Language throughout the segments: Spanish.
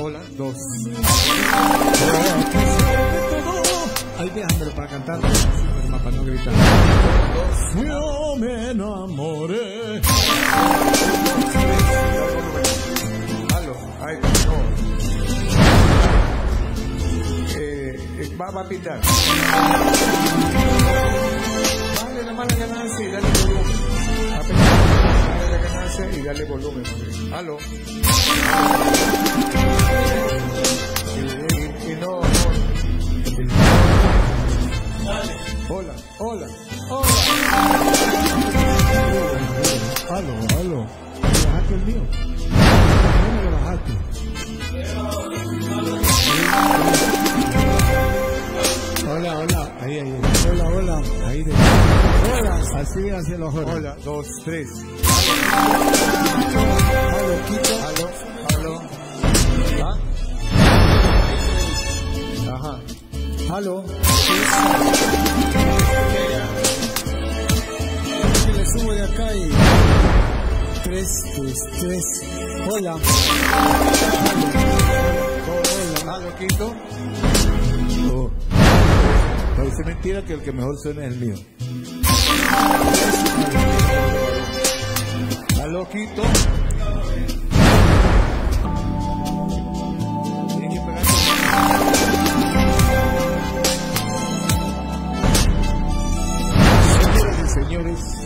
Hola, dos. Ahí déjamelo para cantar. Para no gritar. Yo me enamoré. Aló, ahí no. Eh, eh, va, va a pitar. Dale la mala ganancia y dale volumen. La y dale volumen. Aló. No, no. Hola, hola, hola. Aló, aló. ¿Me bajaste el mío? ¿Cómo lo bajaste? Hola, hola. Ahí, ahí. Hola, hola. Ahí de. Hola. Así hacia los ojos. Hola, dos, tres. Aló, Quito. Aló, aló. ¿Ah? Ajá. Aló. Le subo de acá y. Tres, tres, tres. Hola. Hola. Aló, Quito. Oh. Parece mentira que el que mejor suena es el mío. Está loquito. Señores.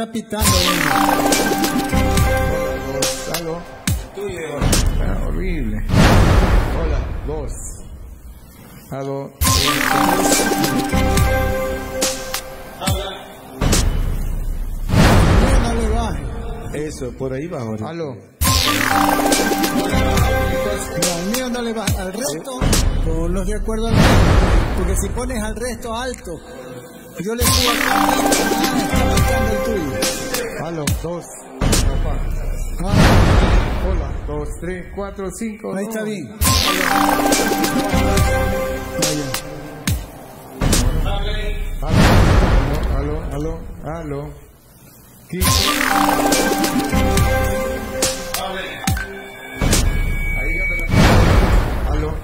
Está, pitando. Hola, aló. Ah, horrible. Hola, dos. Aló. No, no le baje. Eso, por ahí va ahora. Aló. No, al mío no le baja. Al resto, ponlos de acuerdo al. Porque si pones al resto alto, yo le subo acá. Ah. Aló, dos. Ah, hola, dos, tres, cuatro, cinco. Ahí está bien. Aló, aló, aló, aló. La- Aló,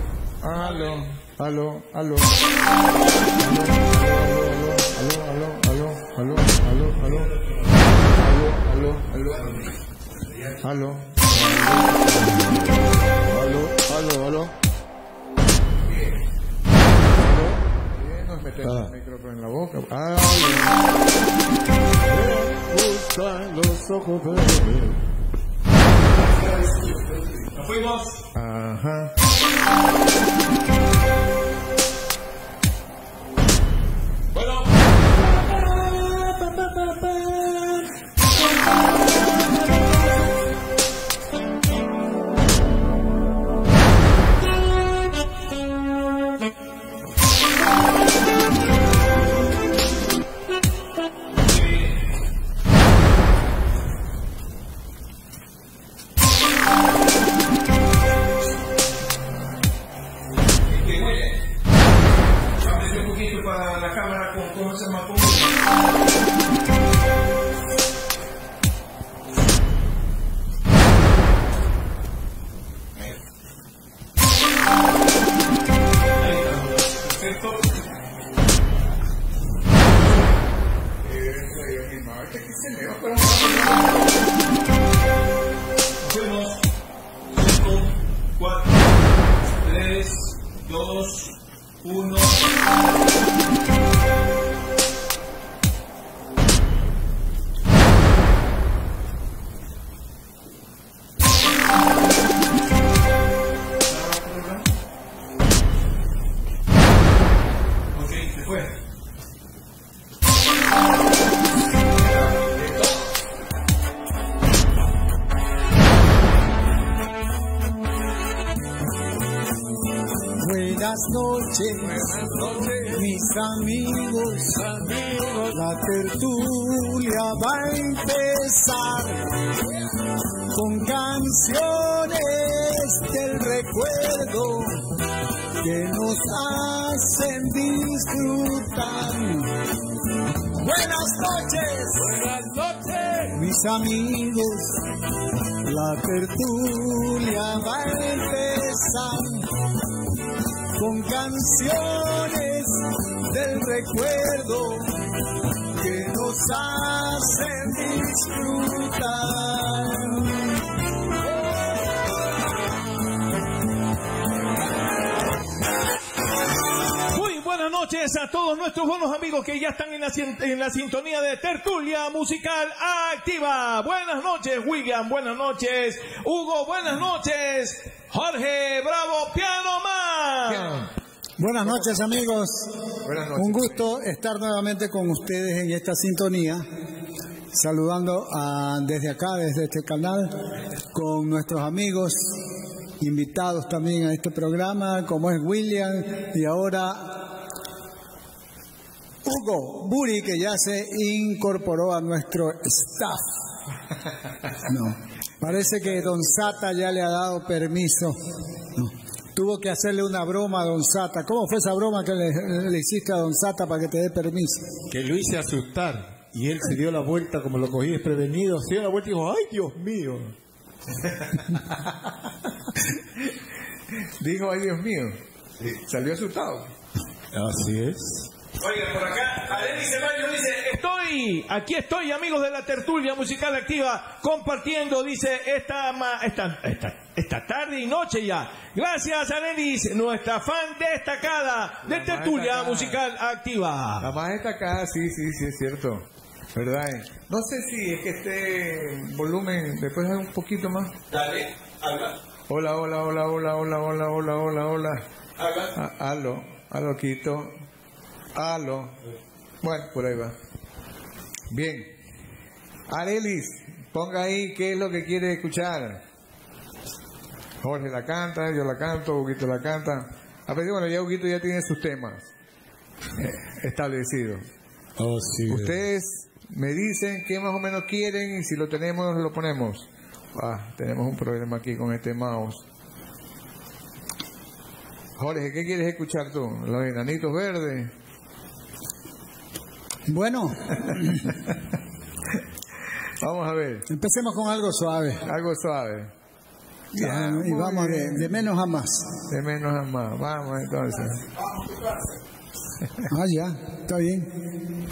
aló, aló, aló. Aló, aló, aló, aló, aló, aló, aló, aló, aló, aló, aló, aló, aló, aló. Nos metemos el micrófono en la boca. Aló. Gustan los ojos verdes. Nos fuimos. Ajá. Noches, mis amigos. La tertulia canciones del recuerdo que nos hacen disfrutar. Muy buenas noches a todos nuestros buenos amigos que ya están en la, en la sintonía de Tertulia Musical Activa. Buenas noches, William. Buenas noches, Hugo. Buenas noches, Jorge Bravo Piano Man. Buenas noches amigos. Buenas noches. Un gusto estar nuevamente con ustedes en esta sintonía, saludando a- desde acá, desde este canal, con nuestros amigos invitados también a este programa, como es William y ahora Hugo Buri, que ya se incorporó a nuestro staff. No, parece que Don Sata ya le ha dado permiso. Tuvo que hacerle una broma a Don Sata. ¿Cómo fue esa broma que le, le hiciste a Don Sata para que te dé permiso? que lo hice asustar y él se dio la vuelta como lo cogí desprevenido, se dio la vuelta y dijo, ay Dios mío. Dijo, ay Dios mío. Salió asustado. Así es. Oiga, por acá, Arely Ceballos dice, estoy, aquí estoy, amigos de la tertulia musical activa, compartiendo, dice, esta, ma- esta, esta, esta tarde y noche ya. Gracias, Arelis, nuestra fan destacada de La tertulia destacada. musical activa. La más destacada, sí, sí, sí, es cierto. ¿Verdad? No sé si es que este volumen, después hay un poquito más. Dale, habla, Hola, hola, hola, hola, hola, hola, hola, hola, hola. habla. Ah, aló, aló, Quito. Aló. Bueno, por ahí va. Bien. Arelis, ponga ahí qué es lo que quiere escuchar. Jorge la canta, yo la canto, Huguito la canta. A ver, bueno, ya Huguito ya tiene sus temas eh, establecidos. Oh, sí. Ustedes me dicen qué más o menos quieren y si lo tenemos, lo ponemos. Ah, tenemos un problema aquí con este mouse. Jorge, ¿qué quieres escuchar tú? Los enanitos verdes. Bueno, Vamos a ver, empecemos con algo suave. algo suave. Ya, y vamos de, de menos a más. De menos a más. Vamos entonces. Ah, ya, está bien.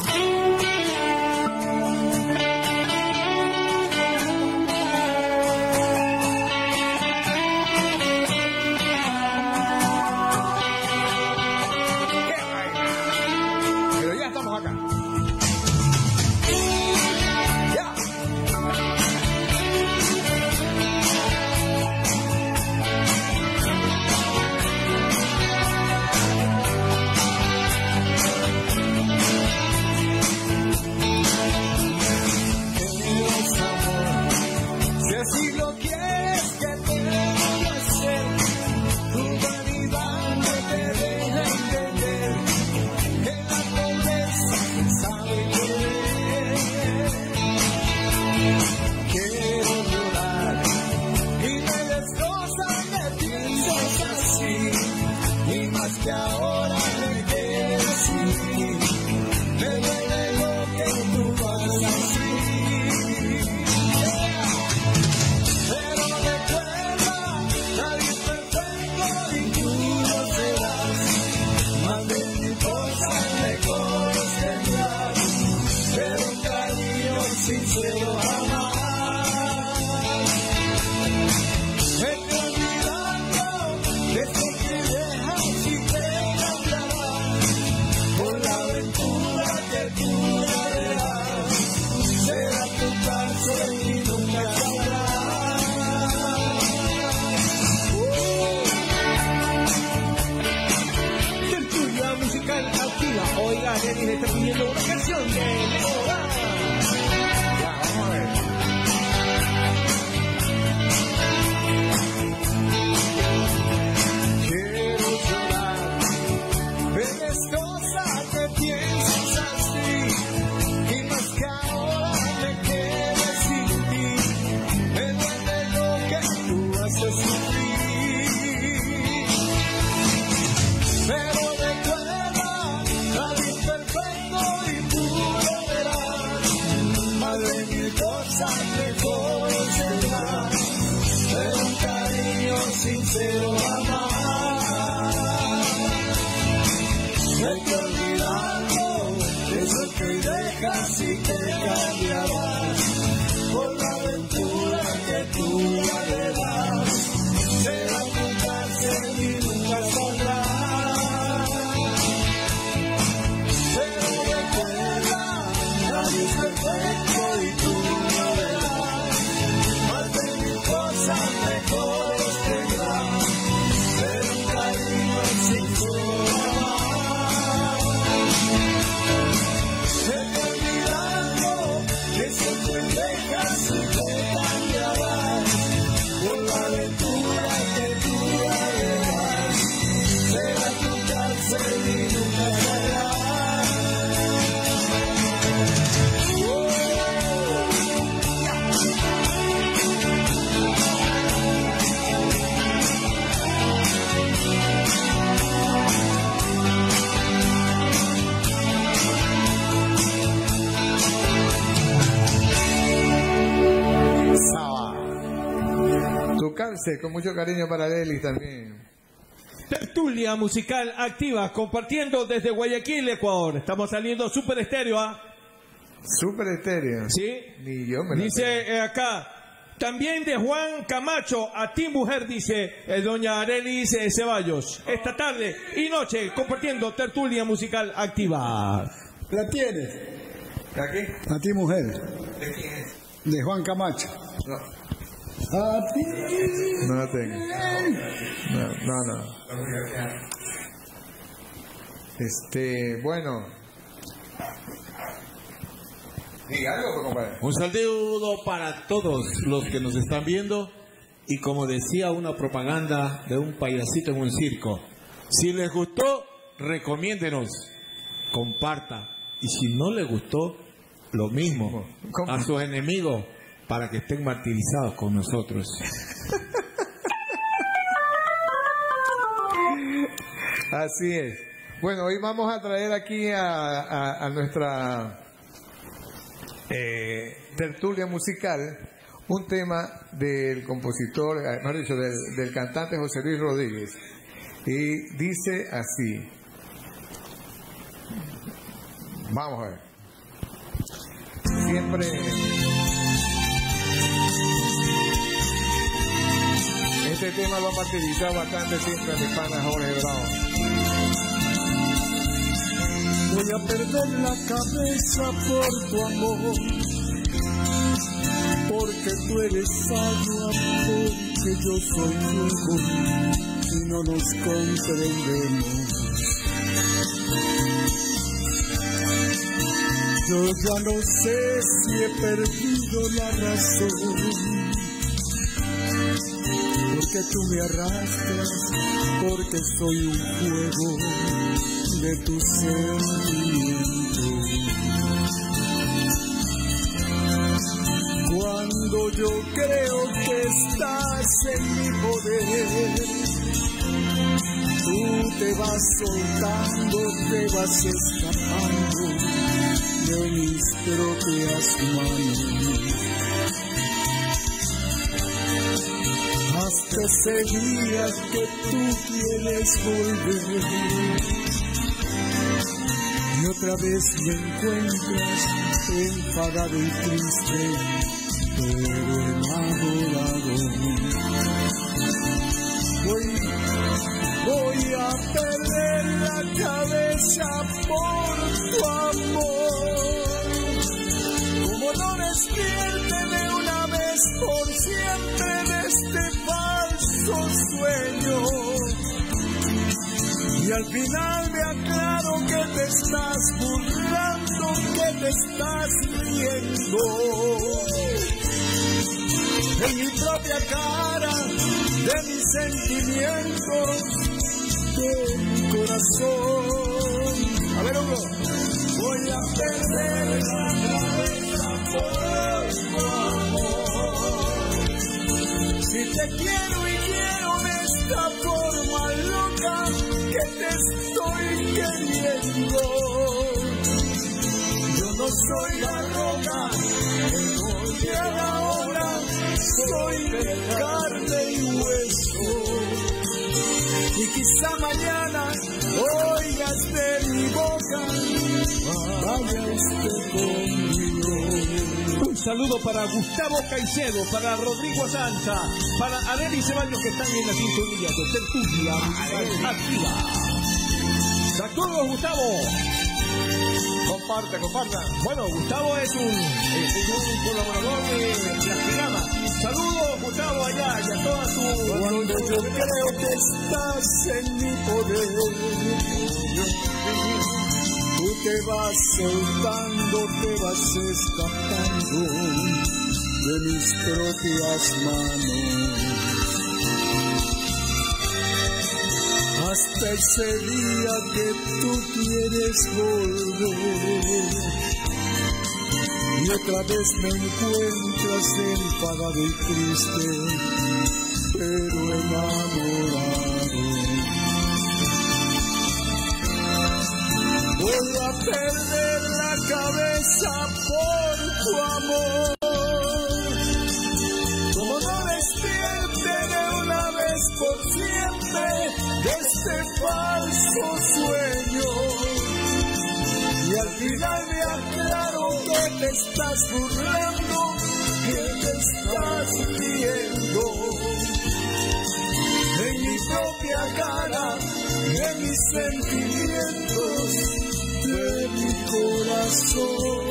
Con mucho cariño para Delis también. Tertulia musical activa, compartiendo desde Guayaquil, Ecuador. Estamos saliendo super estéreo, ¿ah? Super estéreo. ¿Sí? Ni yo me Dice eh, acá, también de Juan Camacho, a ti mujer, dice eh, doña Arelis eh, Ceballos. Esta tarde y noche, compartiendo tertulia musical activa. ¿La tienes? ¿Aquí? A ti, mujer. ¿De quién es? De Juan Camacho. No, A ti. no la tengo. No, no, no. Este, bueno. Diga algo, compadre. Un saludo para todos los que nos están viendo y como decía una propaganda de un payasito en un circo, si les gustó, recomiéndenos, comparta y si no les gustó, lo mismo a sus enemigos para que estén martirizados con nosotros. Así es. Bueno, hoy vamos a traer aquí a, a- nuestra eh, tertulia musical un tema del compositor, eh, mejor dicho, del cantante José Luis Rodríguez. Y dice así. Vamos a ver. Siempre... Este tema lo ha martirizado bastante siempre mi pana Jorge Bravo. Voy a perder la cabeza por tu amor, porque tú eres agua, porque yo soy fuego y no nos comprendemos. Yo ya no sé si he perdido la razón, porque tú me arrastras, porque soy un fuego de tus sentimientos. Cuando yo creo que estás en mi poder, tú te vas soltando, te vas escapando de mis propias manos. Hasta ese día que tú quieres volver y otra vez me encuentras enfadado y triste, pero enamorado. Voy, voy a perder la cabeza por tu amor. Como no despierte de una vez por siempre falso sueño. Y al final me aclaro que te estás burlando, que te estás riendo. En mi propia cara, de mis sentimientos, de mi corazón. A ver, Hugo. Voy a perder la cabeza por tu amor. Y te quiero y quiero de esta forma loca que te estoy queriendo. Yo no soy la roca, que a la hora soy de carne y hueso. Y quizá mañana oigas de mi boca, ah, vaya usted conmigo. Saludo para Gustavo Caicedo, para Rodrigo Sancha, para Arely Ceballos que están en la sintonía de Tertulia Activa. Saludos, Gustavo. Comparte, comparta. Bueno, Gustavo es un, es un colaborador de la Pijama. Saludos, Gustavo, allá y a toda su... Cuando yo creo que estás en mi poder, te vas soltando, te vas escapando de mis propias manos. Hasta ese día que tú quieres volver. Y otra vez me encuentras enfadado y triste, pero enamorado. Voy a perder la cabeza por tu amor. Como no despierte de una vez por siempre de este falso sueño. Y al final me aclaro que te estás burlando, que te estás riendo. En mi propia cara, de mis sentimientos, de mi corazón.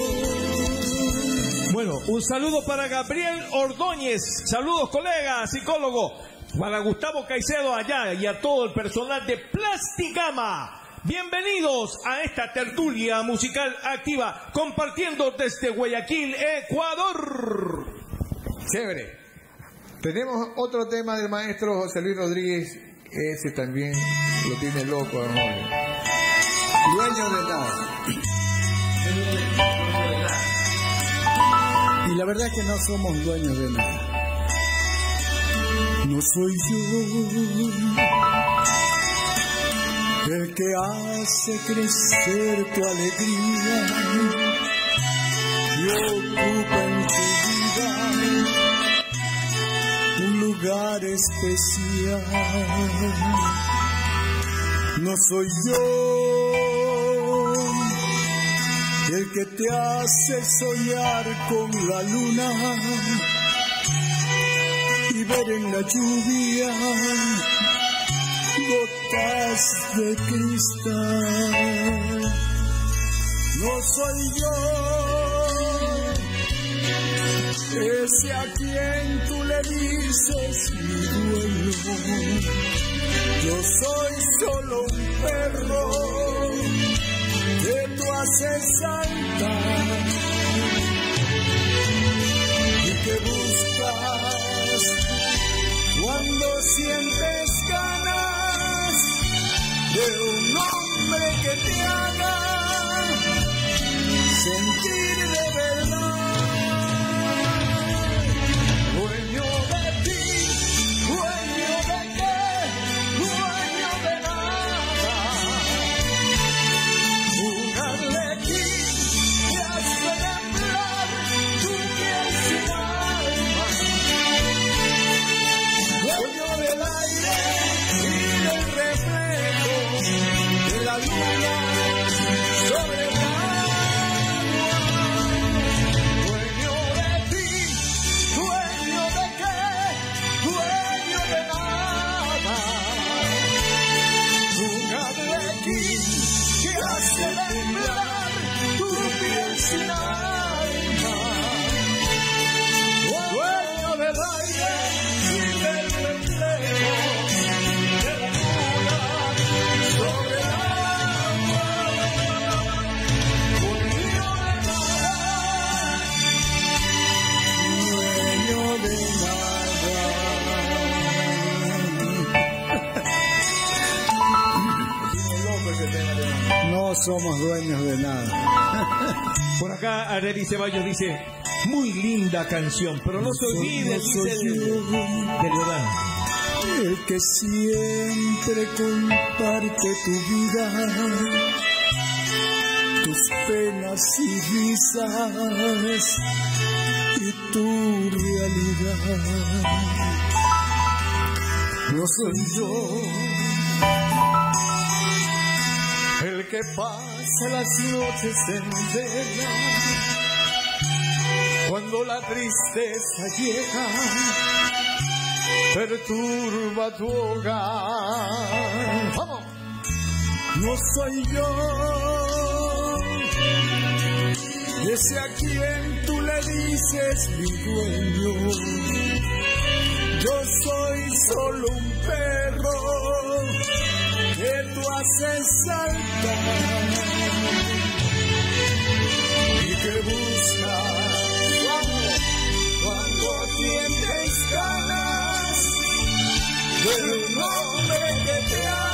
Bueno, un saludo para Gabriel Ordóñez. Saludos, colega, psicólogo. Para Gustavo Caicedo allá y a todo el personal de Plasticama. Bienvenidos a esta tertulia musical activa, compartiendo desde Guayaquil, Ecuador. Chévere. Tenemos otro tema del maestro José Luis Rodríguez. Ese también lo tiene loco a Jorge. Dueño de nada. Y la verdad es que no somos dueños de nada. No soy yo el que hace crecer tu alegría y ocupa en tu vida un lugar especial. No soy yo el que te hace soñar con la luna y ver en la lluvia gotas de cristal. No soy yo ese a quien tú le dices mi dueño. Yo soy solo un perro que tú haces saltar y que buscas cuando sientes ganas de un hombre que te haga sentir somos dueños de nada. Por acá Arely Ceballos dice, muy linda canción, pero no se olvide, dice el, del el que siempre comparte tu vida, tus penas y risas y tu realidad. No soy yo Porque pasa las noches en vela, cuando la tristeza llega, perturba tu hogar. ¡Vamos! No soy yo, ese a quien tú le dices mi dueño. Yo soy solo un perro que tú haces saltar y que buscas cuando tienes ganas de un hombre que te haga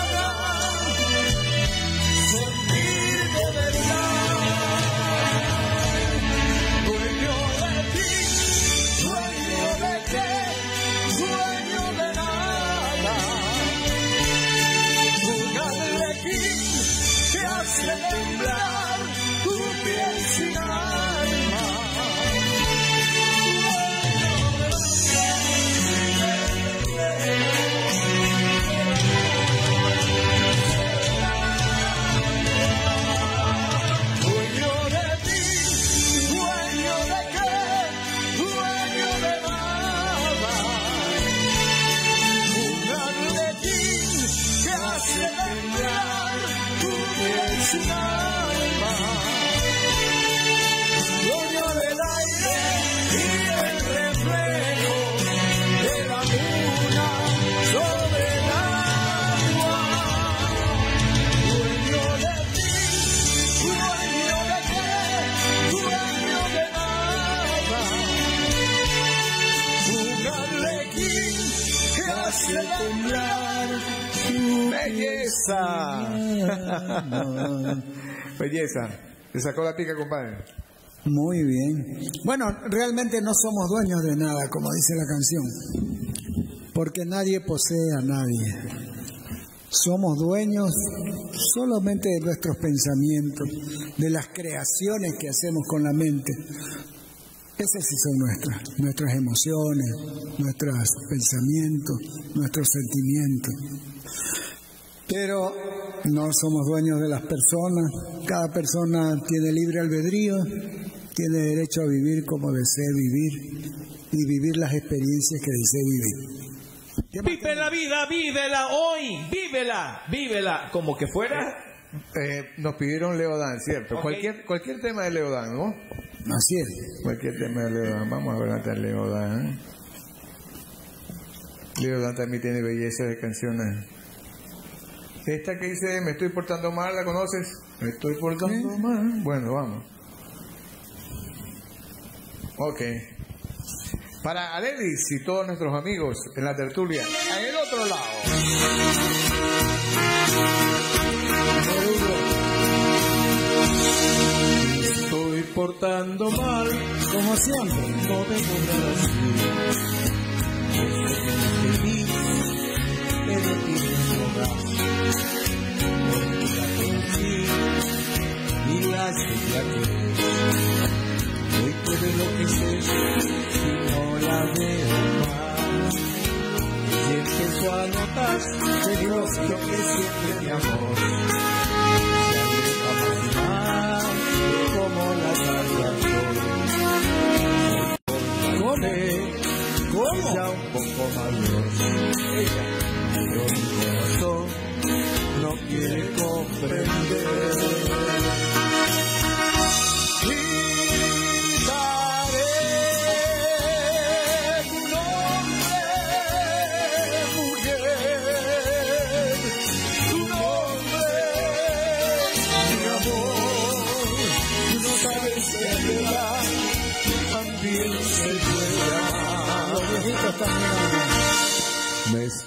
Belleza. ¿Te sacó la pica, compadre? Muy bien. Bueno, realmente no somos dueños de nada, como dice la canción, porque nadie posee a nadie. Somos dueños solamente de nuestros pensamientos, de las creaciones que hacemos con la mente. Esas sí son nuestras, nuestras emociones, nuestros pensamientos, nuestros sentimientos. Pero no somos dueños de las personas. Cada persona tiene libre albedrío, tiene derecho a vivir como desee vivir y vivir las experiencias que desee vivir. Vive la vida, vívela hoy, vívela, vívela, como que fuera. Eh, nos pidieron Leodán, ¿cierto? Cualquier, cualquier tema de Leodán, ¿no? Así es. Cualquier tema de Leodán. Vamos a ver hasta Leodán. Leodán también tiene belleza de canciones. Esta que dice, me estoy portando mal, ¿la conoces? Me estoy portando mal. Bueno, vamos. Ok. Para Alelis y todos nuestros amigos en la tertulia, en el otro lado. Estoy portando mal, Como siempre. no debo hablar Yo. Ya un poco mayor. Ella, corazón no quiere comprender.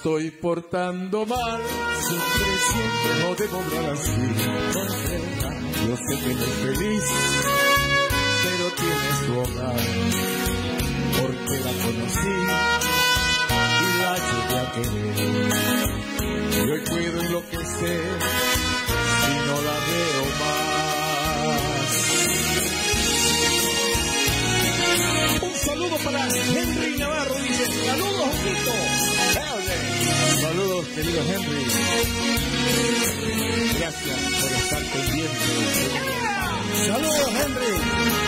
Estoy portando mal, siempre, siempre no debo hablar así. Yo sé que no es feliz, pero tiene su hogar, porque la conocí y la llegué a querer. Y hoy puedo enloquecer si no la veo más. Un saludo para Henry Navarro, dice, saludos. Saludos, querido Henry. Gracias por estar pendiente. Saludos, Henry.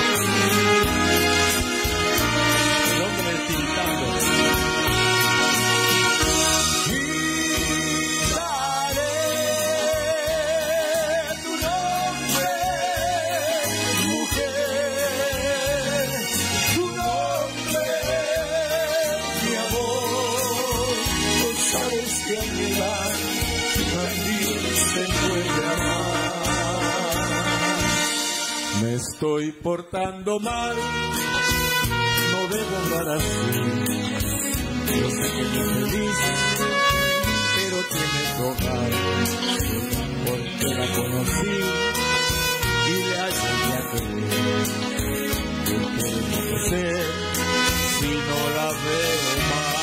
Estoy portando mal, no debo andar así. Yo sé que no es feliz, pero tiene que hogar. Porque la conocí y le ayudé a querer. Yo quiero enloquecer si no la veo más.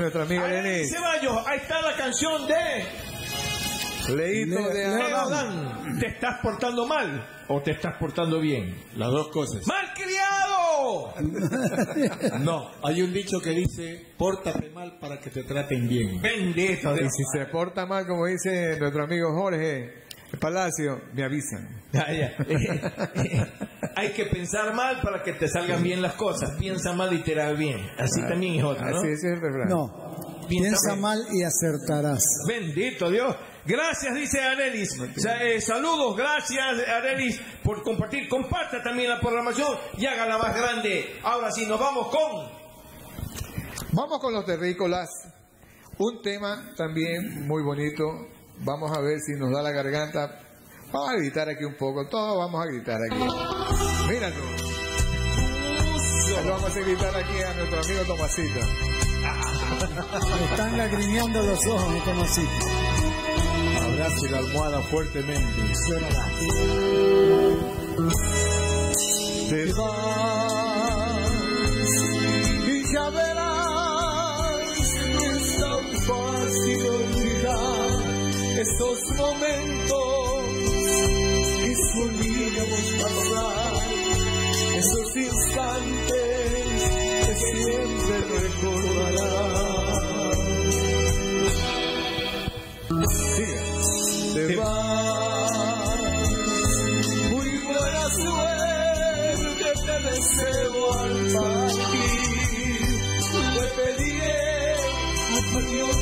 Nuestra amiga Denis. Ceballos, ahí está la canción de Leíto de Adán. ¿Te estás portando mal o te estás portando bien? Las dos cosas. ¡Malcriado! No, hay un dicho que dice, pórtate mal para que te traten bien. Bendito Y si se porta mal, como dice nuestro amigo Jorge Palacio, me avisan. Ya. Eh, Hay que pensar mal para que te salgan bien las cosas. Piensa mal y te irá bien. Así también es otro, ¿no? Así es el refrán. No, piensa mal y acertarás. Bendito Dios. Gracias, dice Arelis. Eh, saludos, gracias Arelis por compartir. Comparta también la programación y hágala más grande. Ahora sí, nos vamos con... Vamos con los terrícolas. Un tema también muy bonito. Vamos a ver si nos da la garganta. Vamos a gritar aquí un poco. Todos vamos a gritar aquí. Mira tú. Le vamos a gritar aquí a nuestro amigo Tomasito. Me están lagrimeando los ojos, como así. Abrace la almohada fuertemente. Te Y ya verás, no es tan fácil esos momentos que solíamos pasar, esos instantes que siempre recordarás. Te vas, muy buena suerte te deseo al partir. Te pediré a Dios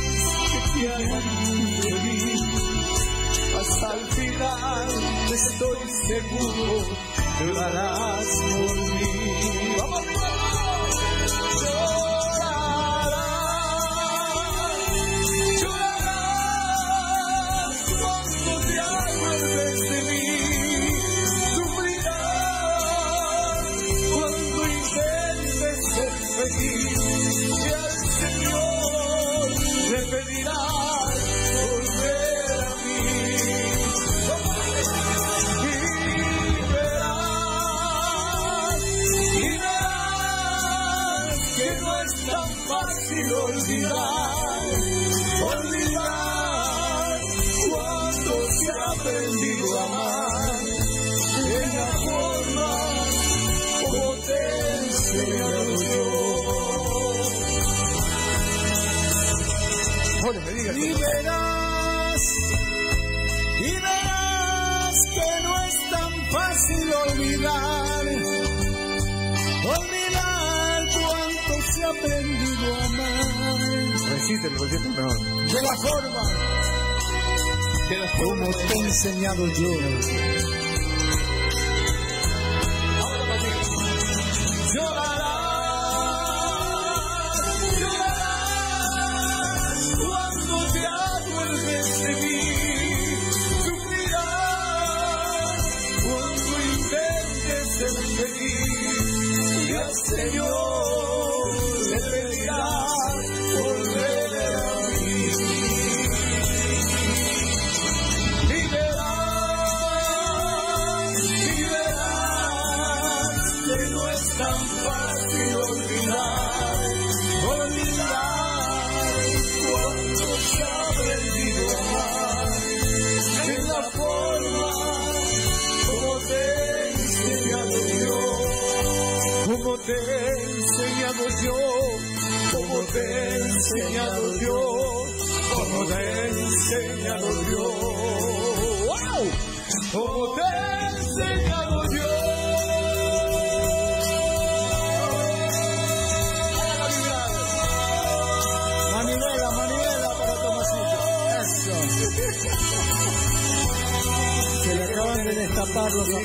que te haga muy feliz. El final estoy seguro llorarás por mí. ¡Vamos, aprendido a amar, de la forma como te he enseñado yo.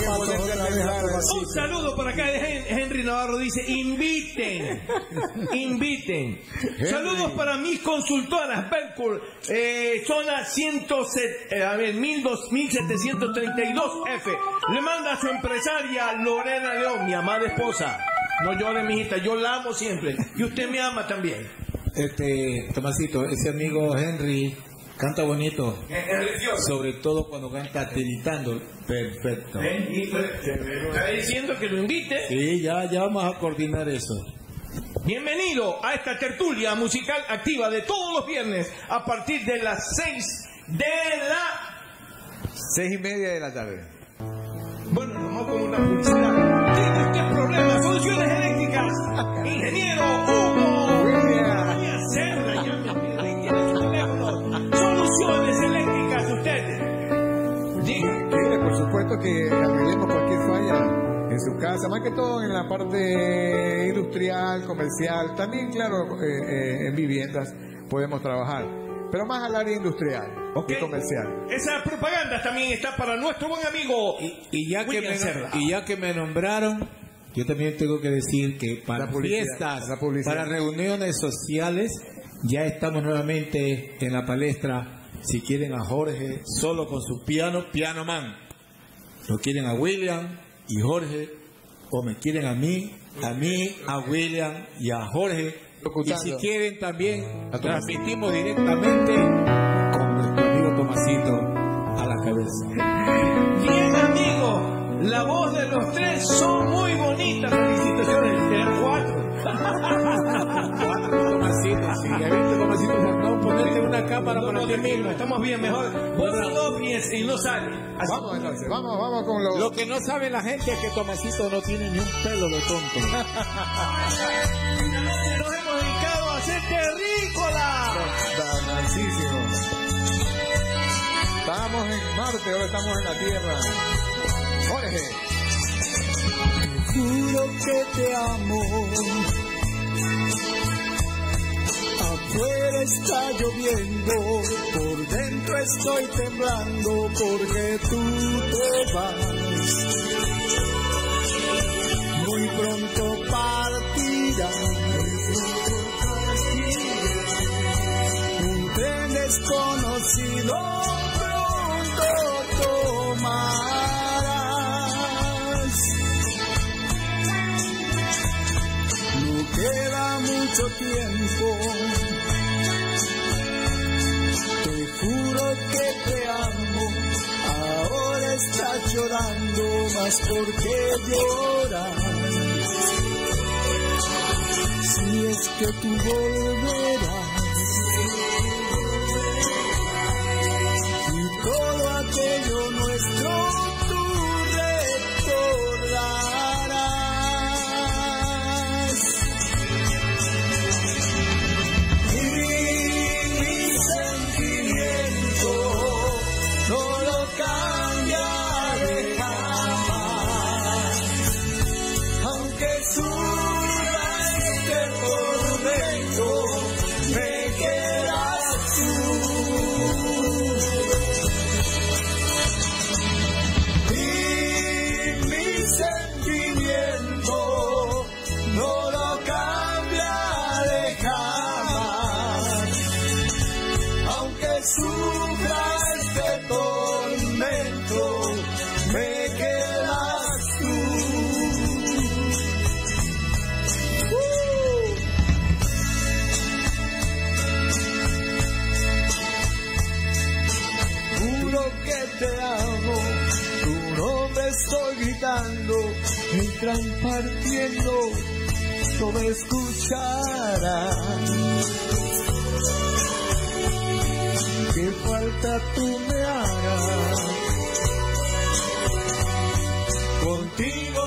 Un saludo por acá de Hen- Henry Navarro. Dice, inviten, inviten. Saludos para mis consultoras, Belcourt, eh, zona 107, eh, a ver, 1200, 1732F. Le manda a su empresaria Lorena León, mi amada esposa. No llore, mijita, yo la amo siempre. Y usted me ama también. Este, Tomasito, ese amigo Henry canta bonito, sobre todo cuando canta tiritando. Perfecto. Está diciendo que lo invite. Sí, ya, ya vamos a coordinar eso. Bienvenido a esta tertulia musical activa de todos los viernes a partir de las 6 de la... Seis y media de la tarde. Bueno, vamos con una publicidad. Supuesto que arreglemos cualquier falla en su casa, más que todo en la parte industrial, comercial, también, claro, eh, eh, en viviendas podemos trabajar, pero más al área industrial Ok. y comercial. Esa propaganda también está para nuestro buen amigo. Y ya, que me, y ya que me nombraron, yo también tengo que decir que para fiestas, para reuniones sociales, ya estamos nuevamente en la palestra. Si quieren a Jorge solo con su piano, piano man. Lo quieren a William y Jorge, o me quieren a mí, a mí, a William y a Jorge. Y si quieren también, A Tomasito. transmitimos directamente con nuestro amigo Tomasito a la cabeza. Bien, amigo. La voz de los tres son muy bonitas. Felicitaciones. Tomasito, sí, ya viste, Tomasito, no ponerte una cámara No, para no, ti tranquilo, mismo. estamos bien, mejor. Vos no y, y no sale. Así. Vamos entonces, vamos, vamos con los... Lo que no sabe la gente es que Tomasito no tiene ni un pelo de tonto. Nos hemos dedicado a ser terrícola. Bananísimo. Estábamos en Marte, ahora estamos en la Tierra. Jorge, juro que te amo. Afuera está lloviendo, por dentro estoy temblando porque tú te vas. Muy pronto partirás. Un tren desconocido pronto tomarás. Queda mucho tiempo. Te juro que te amo. Ahora estás llorando más porque lloras. Si es que tú volverás. Y todo aquello nuestro tú recordarás. No me escucharás. Qué falta tú me harás. Contigo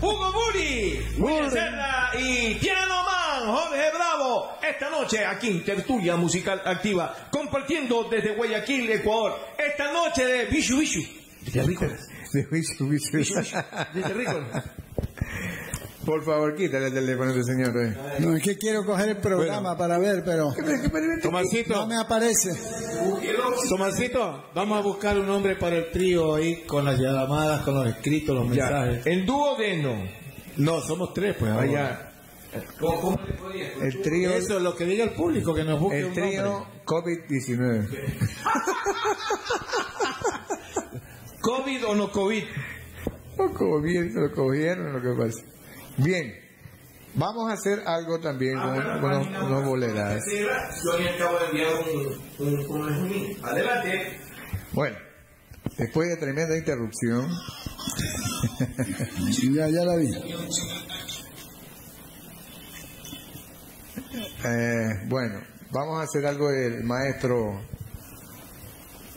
Hugo Buri, William Serra y Piano Man, Jorge Bravo, esta noche aquí en Tertulia Musical Activa, compartiendo desde Guayaquil, Ecuador, esta noche de Bishu Bishu, de terrícolas, De bicho, bicho. Bishu Bishu, de terrícolas. Por favor, quítale el teléfono de señor. eh. No, es que quiero coger el programa para ver, pero Tomasito, no me aparece. Tomasito, vamos a buscar un nombre para el trío ahí con las llamadas, con los escritos, los Ya, mensajes. el dúo de no. No, somos tres, pues. ahora. Vaya, ¿Cómo, cómo le podía? el trío, Eso es lo que diga el público, que nos busque el un trío nombre. COVID-19. ¿COVID o no COVID? Lo cogieron, lo cogieron, lo que pasa. Bien, vamos a hacer algo también con unos, unos boleras. Yo le acabo de enviar un, un, un, un- Adelante. Bueno, después de tremenda interrupción, Ya, ya la vi. eh, bueno, vamos a hacer algo del maestro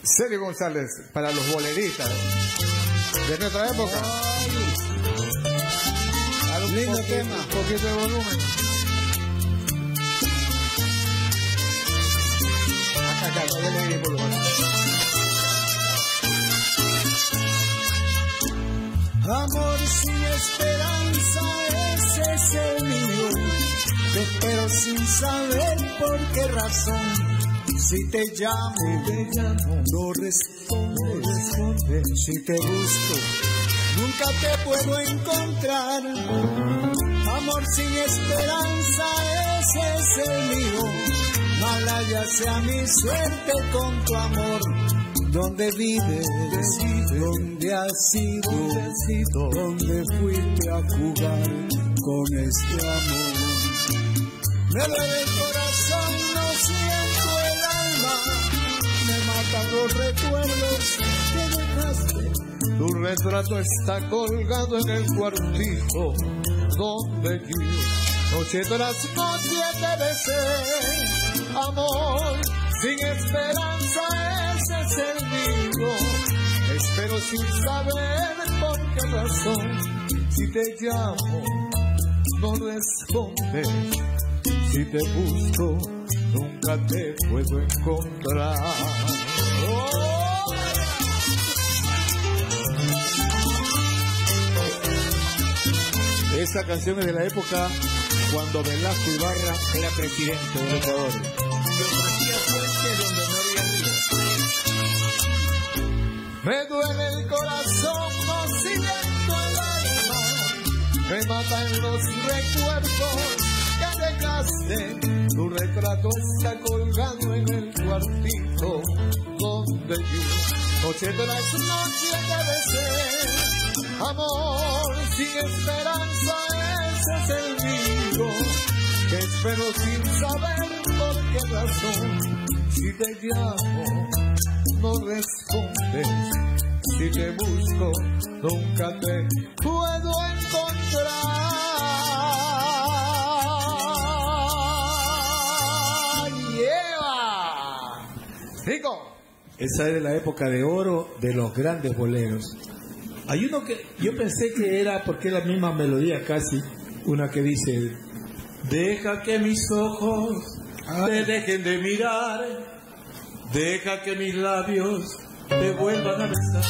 Sergio González para los boleristas de nuestra época. Lindo tema. Un poquito de volumen. Acá, acá, no ahí el volumen. Amor sin esperanza, ese es el mío. Te espero sin saber por qué razón. Si te llamo, te llamo, no respondes. Si te busco, nunca te puedo encontrar. Amor sin esperanza, ese es el mío. Malaya sea mi suerte con tu amor. ¿Dónde vives? ¿Dónde has sido? ¿Dónde fuiste a jugar con este amor? Me duele el corazón, no siento el alma. Me matan los recuerdos que dejaste. Tu retrato está colgado en el cuartito donde yo noche tras noche te besé. Amor, sin esperanza ese es el mío. Espero sin saber por qué razón. Si te llamo, no respondes. Si te busco, nunca te puedo encontrar. Esa canción es de la época cuando Velasco Ibarra era presidente del Ecuador. Me duele el corazón, no siento el alma. Me matan los recuerdos que dejaste. Tu retrato está colgado en el cuartito donde yo noche tras noche te. Amor sin esperanza, ese es el mío. Que espero sin saber por qué razón. Si te llamo, no respondes. Si te busco, nunca te puedo encontrar. ¡Lleva! Rico. Esa es de la época de oro de los grandes boleros. Hay uno que yo pensé que era, porque es la misma melodía casi, una que dice, deja que mis ojos te dejen de mirar, deja que mis labios te vuelvan a besar.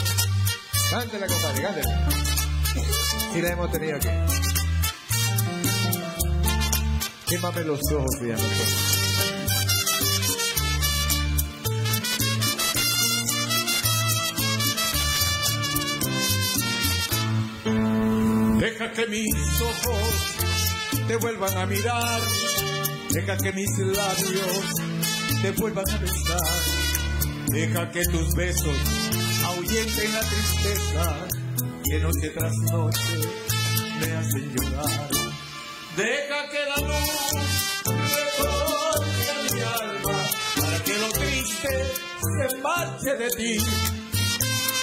Cántela, compadre, cántela. Y la hemos tenido aquí. Quémame los ojos, fíjate. Deja que mis ojos te vuelvan a mirar, deja que mis labios te vuelvan a besar, deja que tus besos ahuyenten la tristeza que noche tras noche me hacen llorar. Deja que la luz recorra mi alma para que lo triste se marche de ti.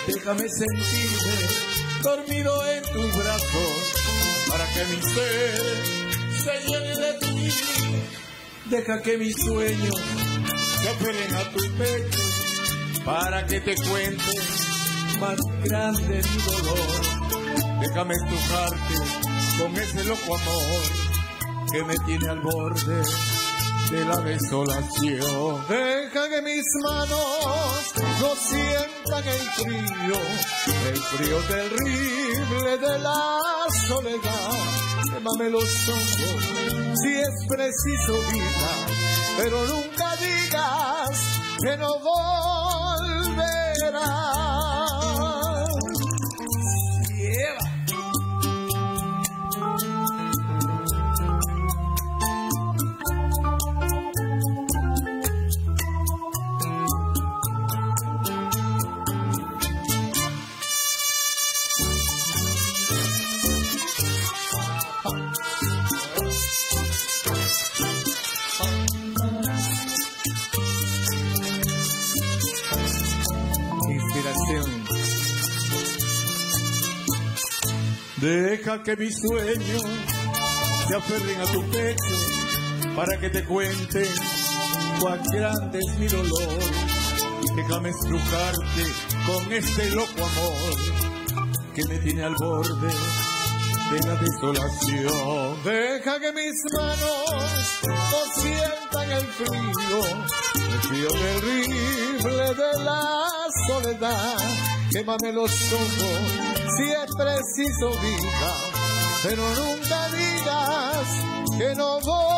Déjame sentirme dormido en tus brazos. para que mi ser se llene de ti. Deja que mis sueños se aferren a tu pecho para que te cuente más grande mi dolor. Déjame estrujarte con ese loco amor que me tiene al borde de la desolación. Deja que mis manos no sientan el frío, el frío terrible de la soledad. Quémame los ojos si es preciso vida, pero nunca digas que no volverás. Deja que mis sueños se aferren a tu pecho para que te cuente cuán grande es mi dolor. Déjame estrujarte con este loco amor que me tiene al borde de la desolación. Deja que mis manos no sientan el frío, el frío terrible de la soledad. Quémame los ojos si es preciso vida, pero nunca digas que no volverás.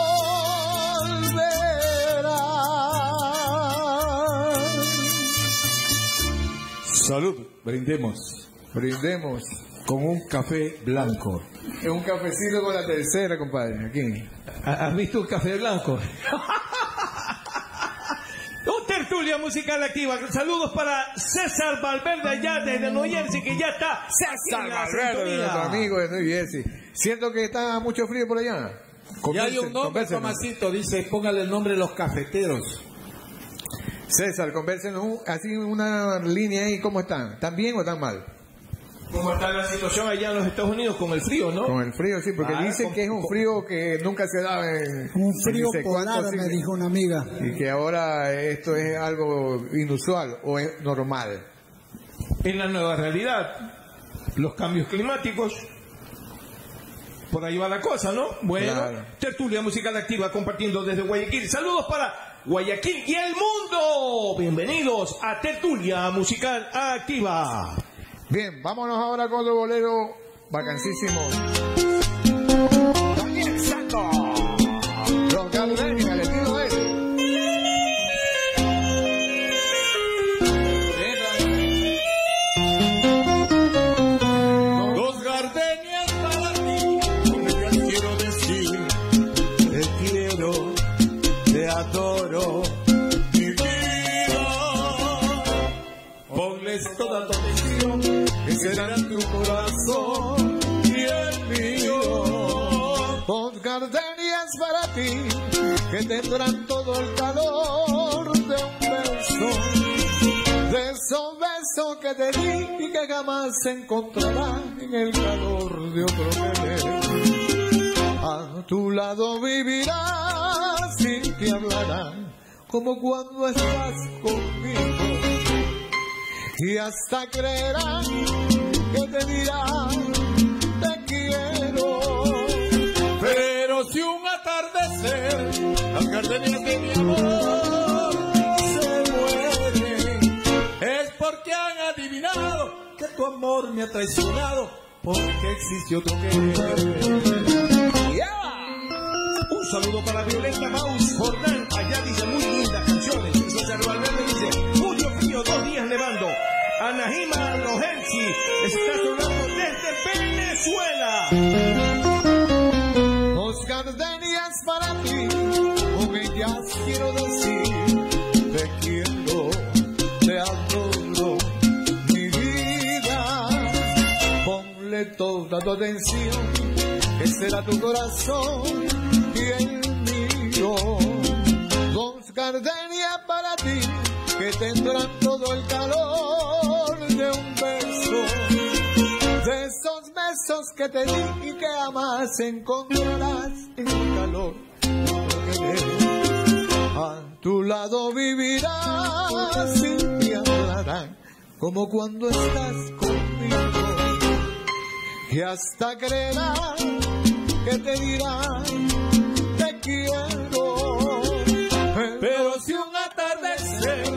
Salud, brindemos Brindemos con un café blanco. Es un cafecito con la tercera, compadre. Aquí. ¿Has visto un café blanco? Tertulia musical activa. Saludos para César Valverde allá desde New Jersey que ya está sintonía. nuestro amigo de New Jersey. Siento que está mucho frío por allá. Y hay un Conversen- nombre. Tomasito, dice, póngale el nombre los cafeteros. César, convérsenos un- así una línea ahí. ¿Cómo están? ¿Están bien o están mal? ¿Cómo está la situación allá en los Estados Unidos con el frío, no? Con el frío, sí, porque Ah, dicen con- que es un frío que nunca se da en Un frío en polar, me dijo una amiga. Y que ahora esto es algo inusual o es normal. En la nueva realidad, los cambios climáticos. Por ahí va la cosa, ¿no? Bueno, Claro. tertulia musical activa compartiendo desde Guayaquil. Saludos para Guayaquil y el mundo. Bienvenidos a Tertulia Musical Activa. Bien, vámonos ahora con otro bolero vacancísimo. Daniel Santos. Los Gardenia, al estilo serán tu corazón y el mío. Dos gardenias para ti, que tendrán todo el calor de un beso. De esos besos que te di y que jamás se encontrarán en el calor de otro querer. A tu lado vivirás y te hablarán como cuando estás conmigo. Y hasta creerán que te dirán te quiero. Pero si un atardecer, las gardenias de mi amor se mueren, es porque han adivinado que tu amor me ha traicionado, porque existe otro querer. Un saludo para Violeta Maus Jordán. Allá dice muy lindas canciones. César Valverde dice, mucho frío, dos días nevando. Anahima Lohensi está sonando desde Venezuela. Dos gardenias para ti, con ellas quiero decir, te quiero, te adoro, mi vida. Ponle toda tu atención, que será tu corazón y el mío. Dos gardenias para ti, que tendrán todo el calor besos que te di y que jamás encontrarás en el calor. A tu lado vivirás y te hablarán como cuando estás conmigo. Y hasta creerán que te dirán te quiero. Pero si un atardecer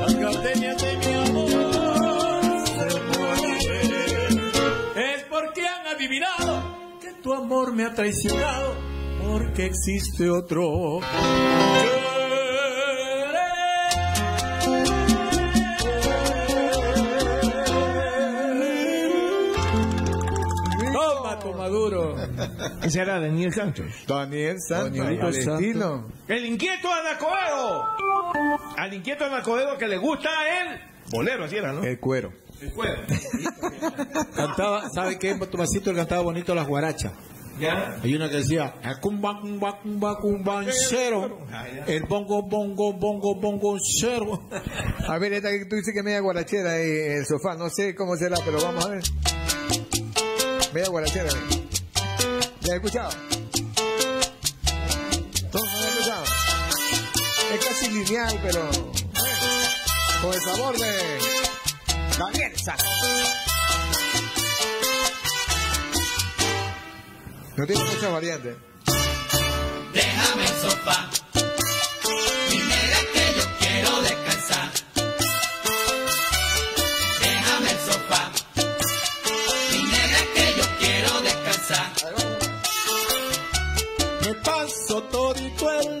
las gardenias amor me ha traicionado, porque existe otro. Maduro. Ese era Daniel Santos. Daniel Santos. El inquieto Anacoedo. Al inquieto Anacoedo que le gusta el bolero, así era, ¿no? El cuero. El cuero. Cantaba, ¿sabe qué? Tomasito él cantaba bonito las guarachas. ¿Ya? Hay una que decía, "El cumba, cumba, cumba, cumbancero, el bongo, bongo, bongo, bongo, cero. A ver, esta que tú dices que media guarachera ahí en el sofá, no sé cómo será, pero vamos a ver. Media guarachera. ¿Ya has escuchado? ¿Todos han escuchado? Es casi lineal, pero con el sabor de Daniel Santos. No tiene muchas variantes. Déjame el sofá. Primera que yo quiero descansar. Déjame el sofá. Primera que yo quiero descansar. Me paso todito el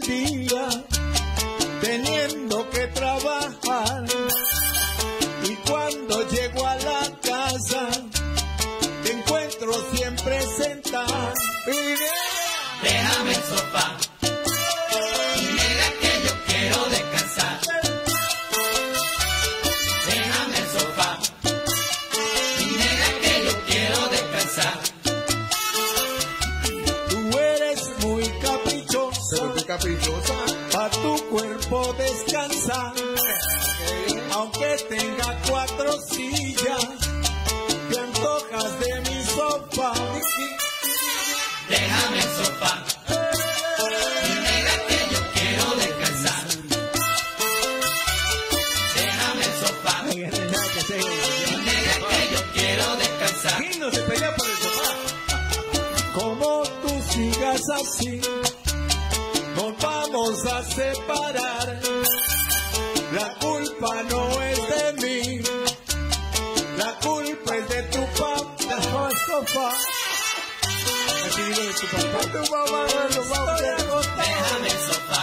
sigas así, nos vamos a separar. La culpa no es de mí, la culpa es de tu papá. digo de tu papá. Tu mamá más Déjame el sofá.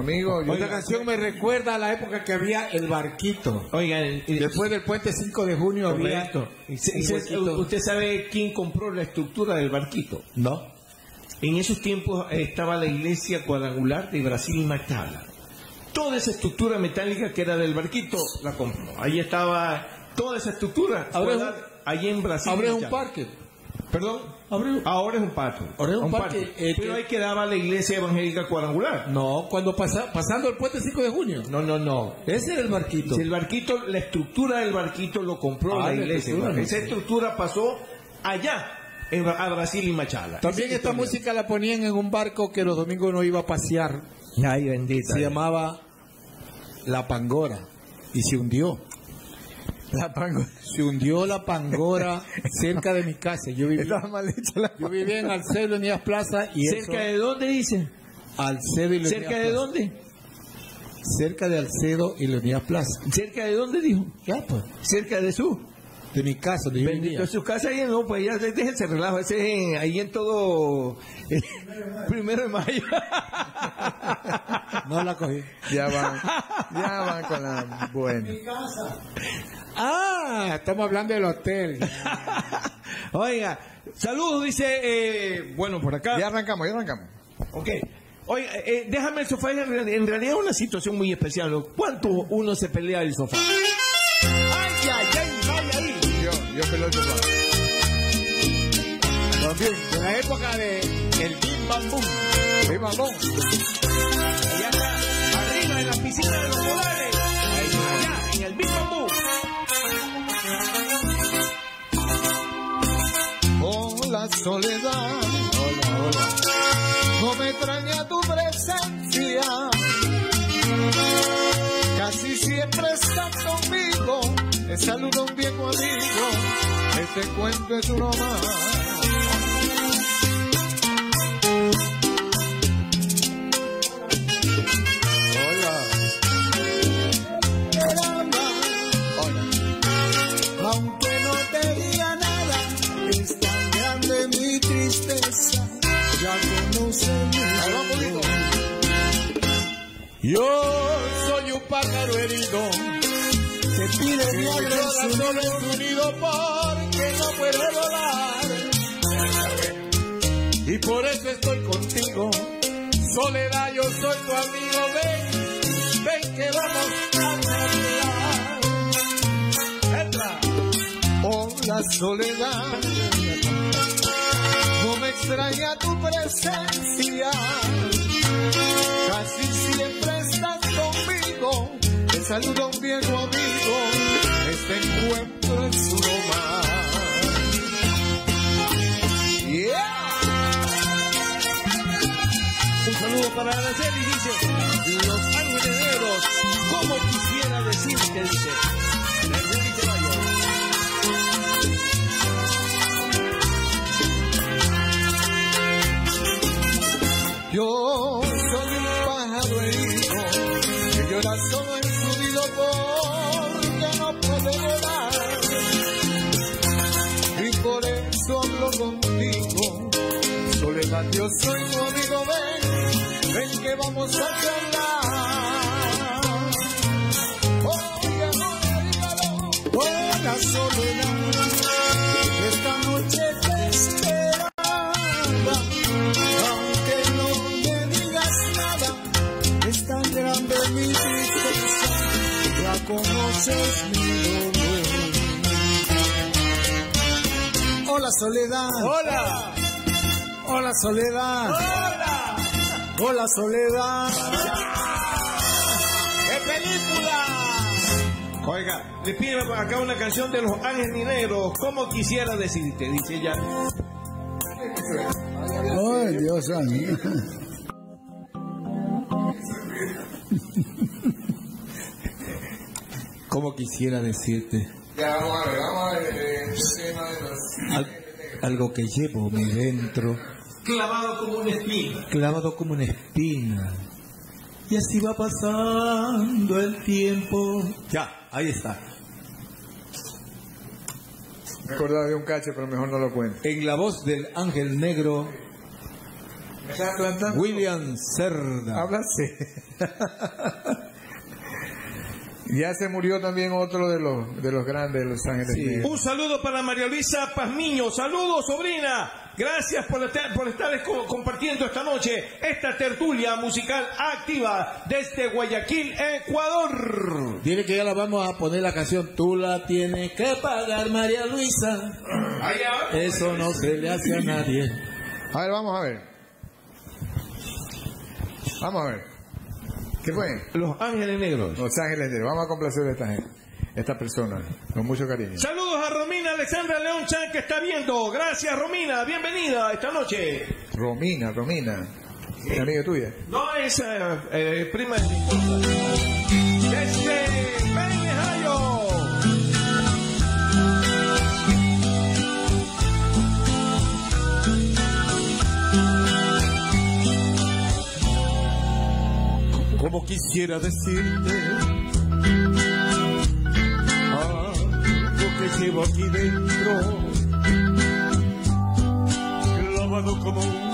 Amigo. Otra Johnny- canción me recuerda a la época que había el barquito. Oiga, el- el- Después del puente 5 de junio había. ¿Usted sabe quién compró la estructura del barquito? No. En esos tiempos estaba la iglesia cuadrangular de Brasil y Machala. Toda esa estructura metálica que era del barquito la compró. Ahí estaba toda esa estructura. Ahora es un- cuadra- allí en Brasil. Ahora es un parque. Perdón. Ahora- Ahora es un parque. Ahora es un parque, eh, Pero que- ahí quedaba la iglesia evangélica cuadrangular. No, cuando pasa, pasando el puente 5 de junio. No, no, no. Ese era el barquito. Si el barquito, la estructura del barquito lo compró Ah, la la iglesia. estructura, Esa no estructura pasó allá en- a Brasil y Machala. También esta música la ponían en un barco que los domingos no iba a pasear. Ay, bendita. Se llamaba La Pangora y se hundió. La. Se hundió la Pangora cerca de mi casa. Yo vivía, Estaba mal hecha la yo vivía en Alcedo, Leonidas Plaza y ¿Cerca eso, de dónde dice? Alcedo y Leonidas ¿Cerca de Plaza. dónde? Cerca de Alcedo y Leonidas Plaza. ¿Cerca de dónde dijo? Ya, pues. Cerca de su. De mi casa, yo Bendito su casa ahí, no, pues ya déjense relajo, ese es en- ahí en todo eh, primero de mayo. No la cogí. Ya van, ya van con la buena. Ah, estamos hablando del hotel. Oiga, saludos, dice, eh, bueno, por acá. Ya arrancamos, ya arrancamos. Ok. Oiga, eh, déjame el sofá, en realidad, en realidad es una situación muy especial. ¿Cuánto uno se pelea el sofá? También, de la época de el Bim Bam Boom. Viva vos. Allá está, arriba en la piscina de los solares. Allá, en el Big Bambú. Hola soledad. Hola, hola. No me extraña tu presencia. Casi siempre estás conmigo. Te saluda un viejo amigo. Este cuento es uno más. Hola. Hola. Aunque no te diga nada, es tan grande mi tristeza. Ya conoces mi. Polito. Yo soy un pájaro herido. Te pide mi agresión. Por eso estoy contigo. Soledad, yo soy tu amigo. Ven, ven que vamos a hablar. Entra. Hola soledad, no me extraña tu presencia, casi siempre estás conmigo, te saluda un viejo amigo, este encuentro es uno para Araceli, dice, Los Ángeles como quisiera decirte, dice. Yo soy un pájaro herido que llora solo en su nido porque no puede volar. Y por eso hablo contigo. Soledad, yo soy ven que vamos a charlar. Oye, dígalo. Soledad, esta noche te esperaba. Aunque no me digas nada, es tan grande mi tristeza. Ya conoces mi dolor. Hola soledad. ¡Hola! Hola soledad. ¡Hola! Hola soledad. ¡Qué película! Oiga, le pido acá una canción de Los Ángeles Negros, como quisiera decirte, dice ella. Ay, Dios mío. Como quisiera decirte. Ya, vamos a ver, vamos a ver eh. Al- algo que llevo muy dentro. Clavado como un espín. clavado como una espina. Y así va pasando el tiempo. Ya, ahí está. Me acordaba de un cacho, pero mejor no lo cuento. En la voz del ángel negro, ¿Me estás plantando? William Cerda. Háblase. ya se murió también otro de los de los grandes de Los Ángeles. Sí. Un saludo para María Luisa Pazmiño. Saludos, sobrina. Gracias por estar, por estar co- compartiendo esta noche esta tertulia musical activa desde Guayaquil, Ecuador. Dile que ya la vamos a poner la canción. Tú la tienes que pagar, María Luisa. Allá. Eso no se le hace a nadie. A ver, vamos a ver. Vamos a ver. ¿Qué fue? Los Ángeles Negros. Los Ángeles Negros. Vamos a complacer a esta gente. Esta persona, con mucho cariño. Saludos a Romina Alexandra León Chan que está viendo. Gracias Romina, bienvenida esta noche. Romina, Romina, ¿es amiga tuya? No es eh, eh, prima de mi esposa. Desde Peñajayo. Como quisiera decirte llevo aquí dentro, clavado como una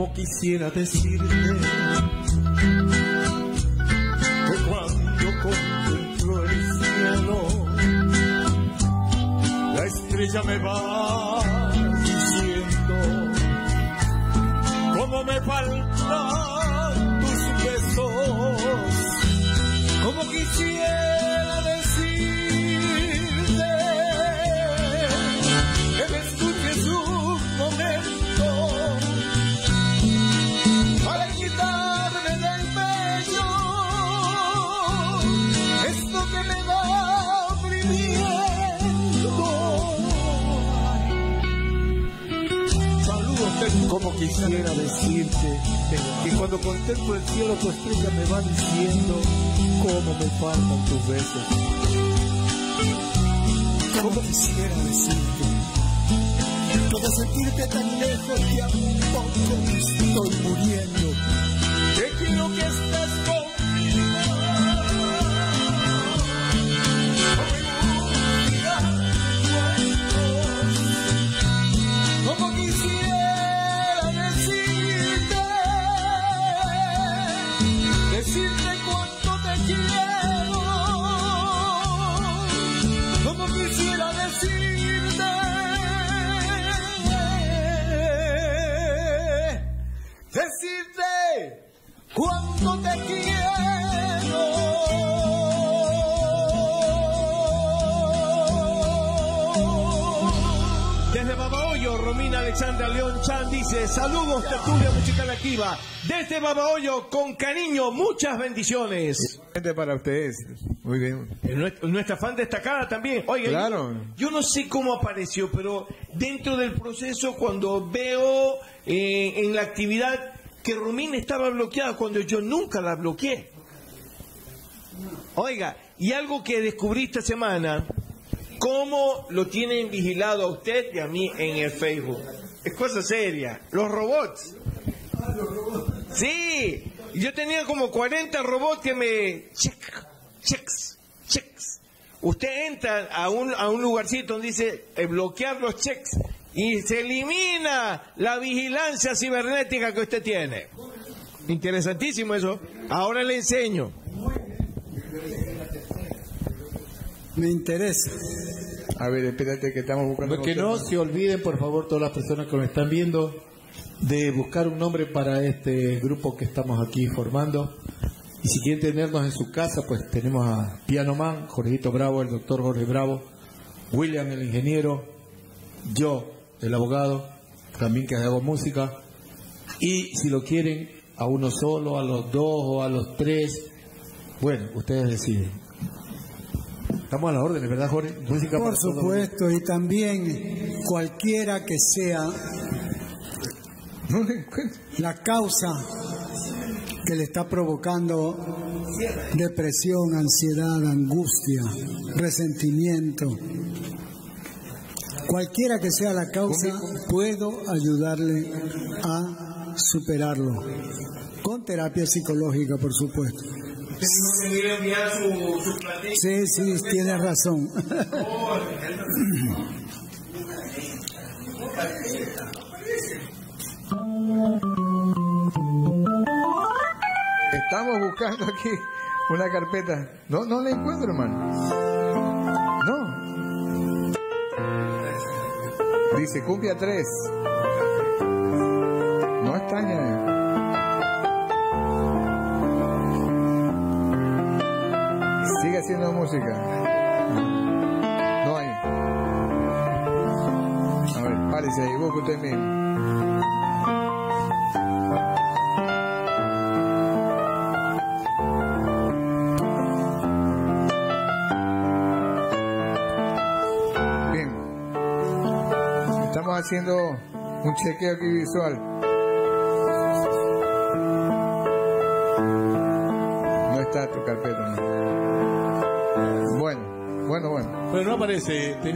Como quisiera decirte. Que cuando contemplo el cielo, la estrella me va diciendo cómo me faltan quisiera decirte que cuando contemplo el cielo tu estrella me va diciendo cómo me faltan tus besos. Como quisiera decirte que de sentirte tan lejos que a poco estoy muriendo. Que quiero que estés Alexandra León Chan dice, saludos tertulia musical activa. Desde Babahoyo, con cariño, muchas bendiciones. Para ustedes. Muy bien. Nuestra- fan destacada también. Oiga, Claro. yo, yo no sé cómo apareció, pero dentro del proceso, cuando veo eh, en la actividad que Romina estaba bloqueada, cuando yo nunca la bloqueé. Oiga, y algo que descubrí esta semana, cómo lo tienen vigilado a usted y a mí en el Facebook. Es cosa seria. Los robots. Sí, yo tenía como 40 robots que me... Check, checks, checks. Usted entra a un, a un lugarcito donde dice eh, bloquear los checks y se elimina la vigilancia cibernética que usted tiene. Interesantísimo eso. Ahora le enseño. Me interesa. A ver, espérate que estamos buscando. Que no se olviden, por favor, todas las personas que nos están viendo, de buscar un nombre para este grupo que estamos aquí formando. Y si quieren tenernos en su casa, pues tenemos a Piano Man, Jorgito Bravo, el doctor Jorge Bravo, William el ingeniero, yo el abogado, también que hago música. Y si lo quieren, a uno solo, a los dos o a los tres, bueno, ustedes deciden. Estamos a las órdenes, ¿verdad, Jorge? Música Por supuesto, y también cualquiera que sea la causa que le está provocando depresión, ansiedad, angustia, resentimiento. Cualquiera que sea la causa, puedo ayudarle a superarlo. Con terapia psicológica, por supuesto. Sí, sí, tiene razón. Estamos buscando aquí una carpeta. No, no la encuentro, hermano. No. Dice cumbia 3. No está ya. Haciendo música. No hay. A ver, párese ahí, busque usted mismo. Bien. Estamos haciendo un chequeo aquí visual.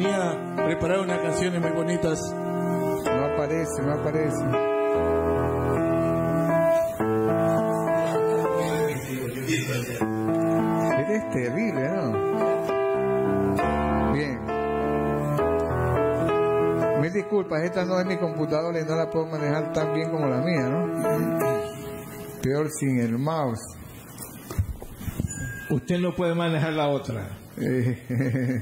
Tenía preparado unas canciones muy bonitas. No aparece, no aparece. Eres terrible, ¿no? Bien. Mil disculpas, esta no es mi computadora y no la puedo manejar tan bien como la mía, ¿no? Peor sin el mouse. Usted no puede manejar la otra. Eh,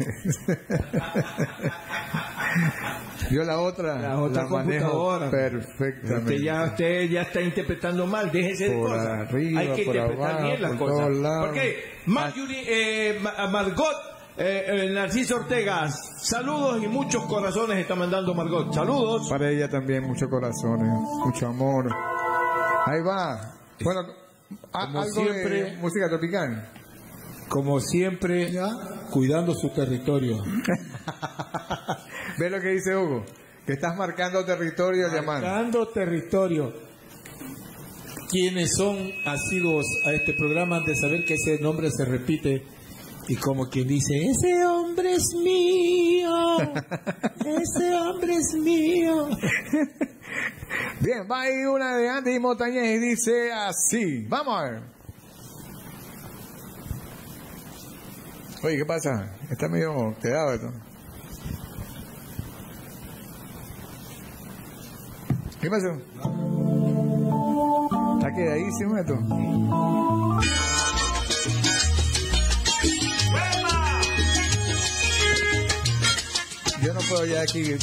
Yo la otra La otra manejo computadora. perfectamente. Usted ya, usted ya está interpretando mal, déjese de Por cosas. arriba, Hay que por interpretar abajo, bien las por cosas. Porque Marjorie, eh, Ma- Margot, eh, eh, Narciso Ortega, saludos y muchos corazones está mandando Margot. Saludos. Para ella también muchos corazones, mucho amor. Ahí va. Bueno, a- algo de siempre- música tropical. Como siempre, cuidando su territorio. Ve lo que dice Hugo, que estás marcando territorio llamando. Marcando territorio. Quienes son asiduos a este programa han de saber que ese nombre se repite y como quien dice, ese hombre es mío, ese hombre es mío. Bien, va ahí una de Andy Montañez y dice así. Vamos a ver. Oye, ¿qué pasa? Está medio quedado esto. ¿Qué pasó? Está quedadísimo esto. Yo no puedo ya aquí.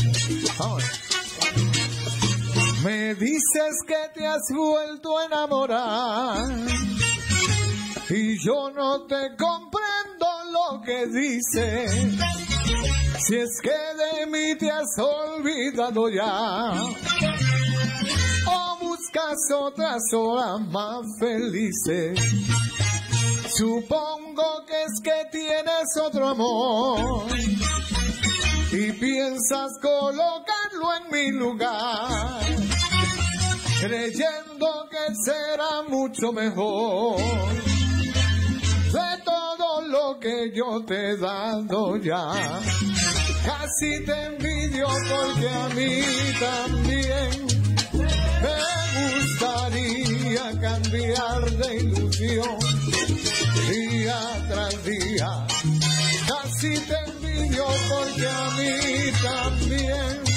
Vamos. Me dices que te has vuelto a enamorar y yo no te comprendo lo que dices. Si es que de mí te has olvidado ya o buscas otras horas más felices. Supongo que es que tienes otro amor y piensas colocarlo en mi lugar, creyendo que será mucho mejor de lo que yo te he dado ya. Casi te envidio porque a mí también me gustaría cambiar de ilusión día tras día. Casi te envidio porque a mí también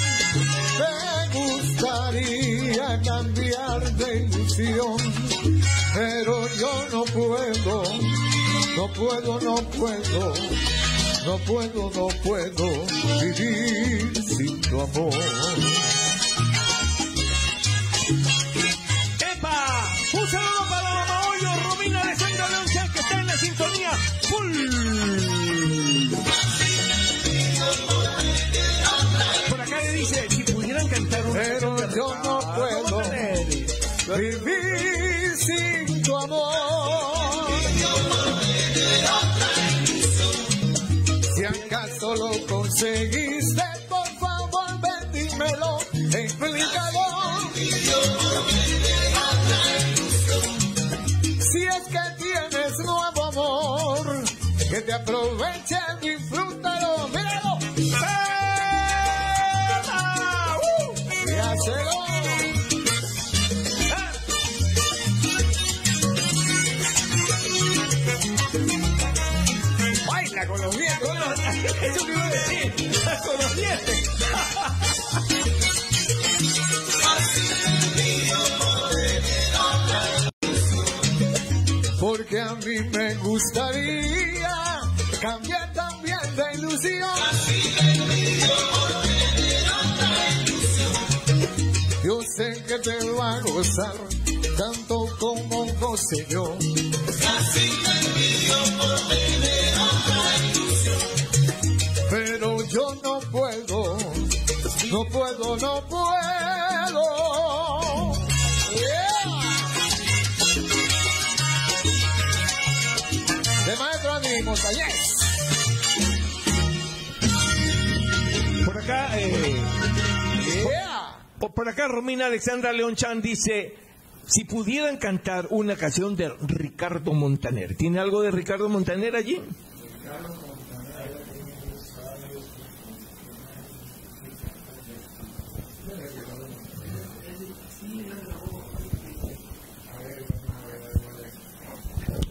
me gustaría cambiar de ilusión, pero yo no puedo, no puedo, no puedo, no puedo, no puedo vivir sin tu amor. ¡Epa! Un saludo para la mamá Hoyo, Romina Alessandra Leoncel, que está en la sintonía full. Por acá le dice, si pudieran cantar una Pero canción yo no puedo. Vivir conseguiste, por favor, ven, dímelo, explícalo. Si es que tienes nuevo amor, que te aproveche, disfrútalo, míralo. ¡Ah! Y hácelo. Baila con los los- Eso que iba a decir, con los dientes. Porque a mí me gustaría cambiar también de ilusión. que te va a gozar, tanto como goce yo. No puedo. Yeah. De maestro ánimo, yes. Por acá, eh, Yeah. por, por acá Romina Alexandra León Chan dice, si pudieran cantar una canción de Ricardo Montaner, ¿tiene algo de Ricardo Montaner allí?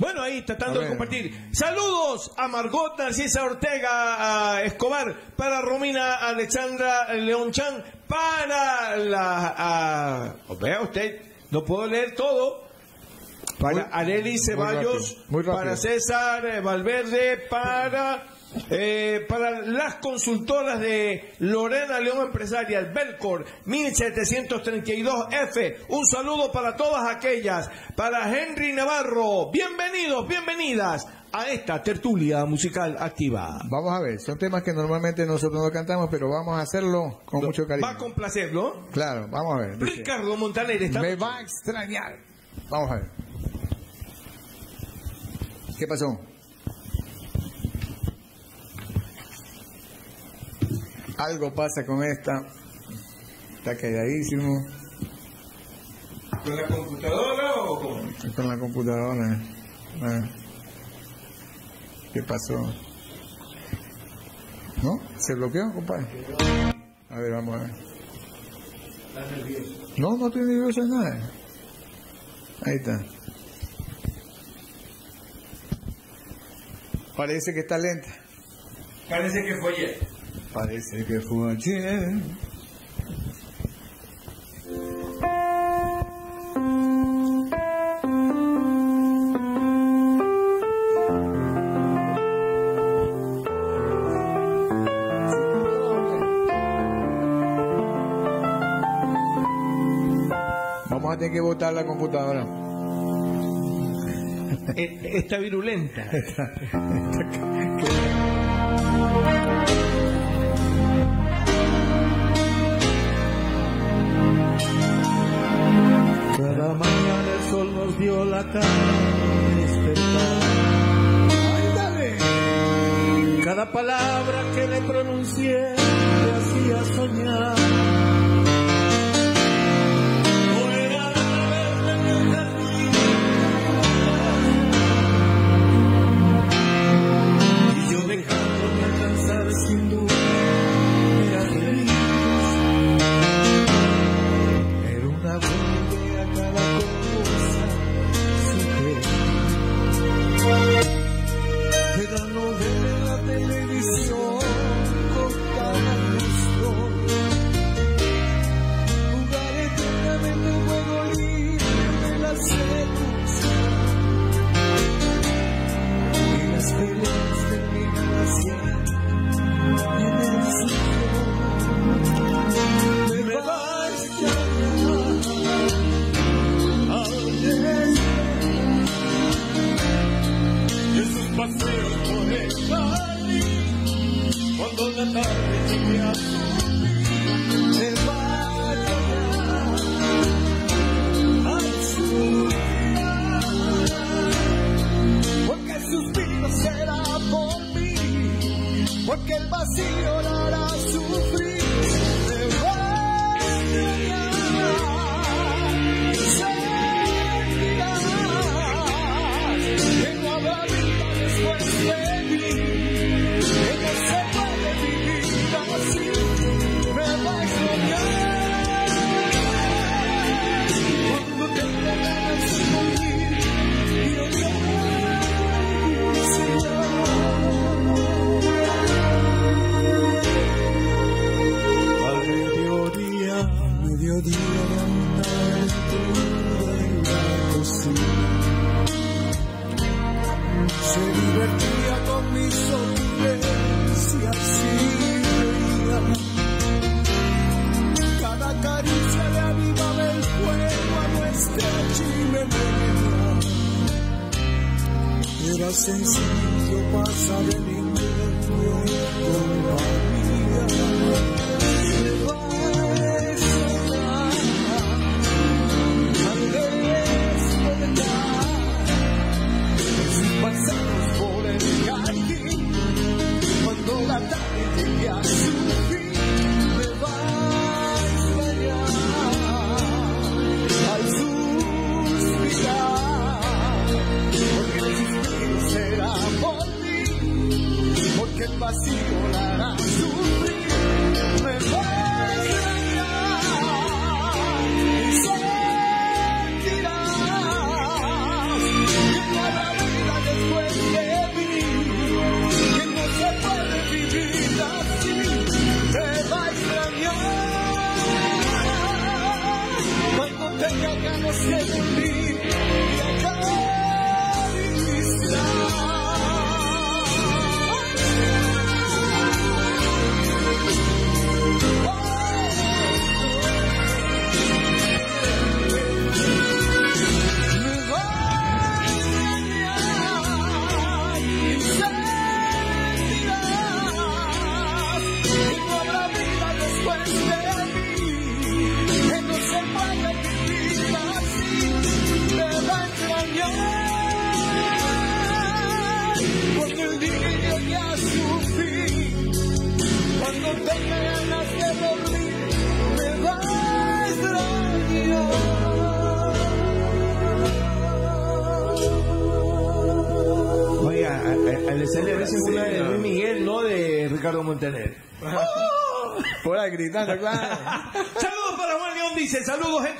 Bueno, ahí tratando de compartir. Saludos a Margot Narcisa Ortega a Escobar, para Romina Alexandra León Chan, para la... a- vea usted, no puedo leer todo. Para Areli Ceballos, rápido, muy rápido. para César Valverde, para... eh, para las consultoras de Lorena León Empresarial, Belcor 1732F, un saludo para todas aquellas, para Henry Navarro, bienvenidos, bienvenidas a esta tertulia musical activa. Vamos a ver, son temas que normalmente nosotros no cantamos, pero vamos a hacerlo con mucho cariño. Va a complacerlo. Claro, vamos a ver. dice, Ricardo Montaner está... Me va a extrañar. Vamos a ver. ¿Qué pasó? Algo pasa con esta. Está calladísimo. ¿Con la computadora o con...? Con la computadora. Ah. ¿Qué pasó? ¿No? ¿Se bloqueó, compadre? A ver, vamos a ver. No, no estoy nervioso de nada. Ahí está. Parece que está lenta. Parece que fue ayer. Parece que fue ayer. Vamos a tener que botar la computadora. Eh, Está virulenta. Cada mañana el sol nos dio la cara despertar. Cada palabra que le pronuncié me hacía soñar.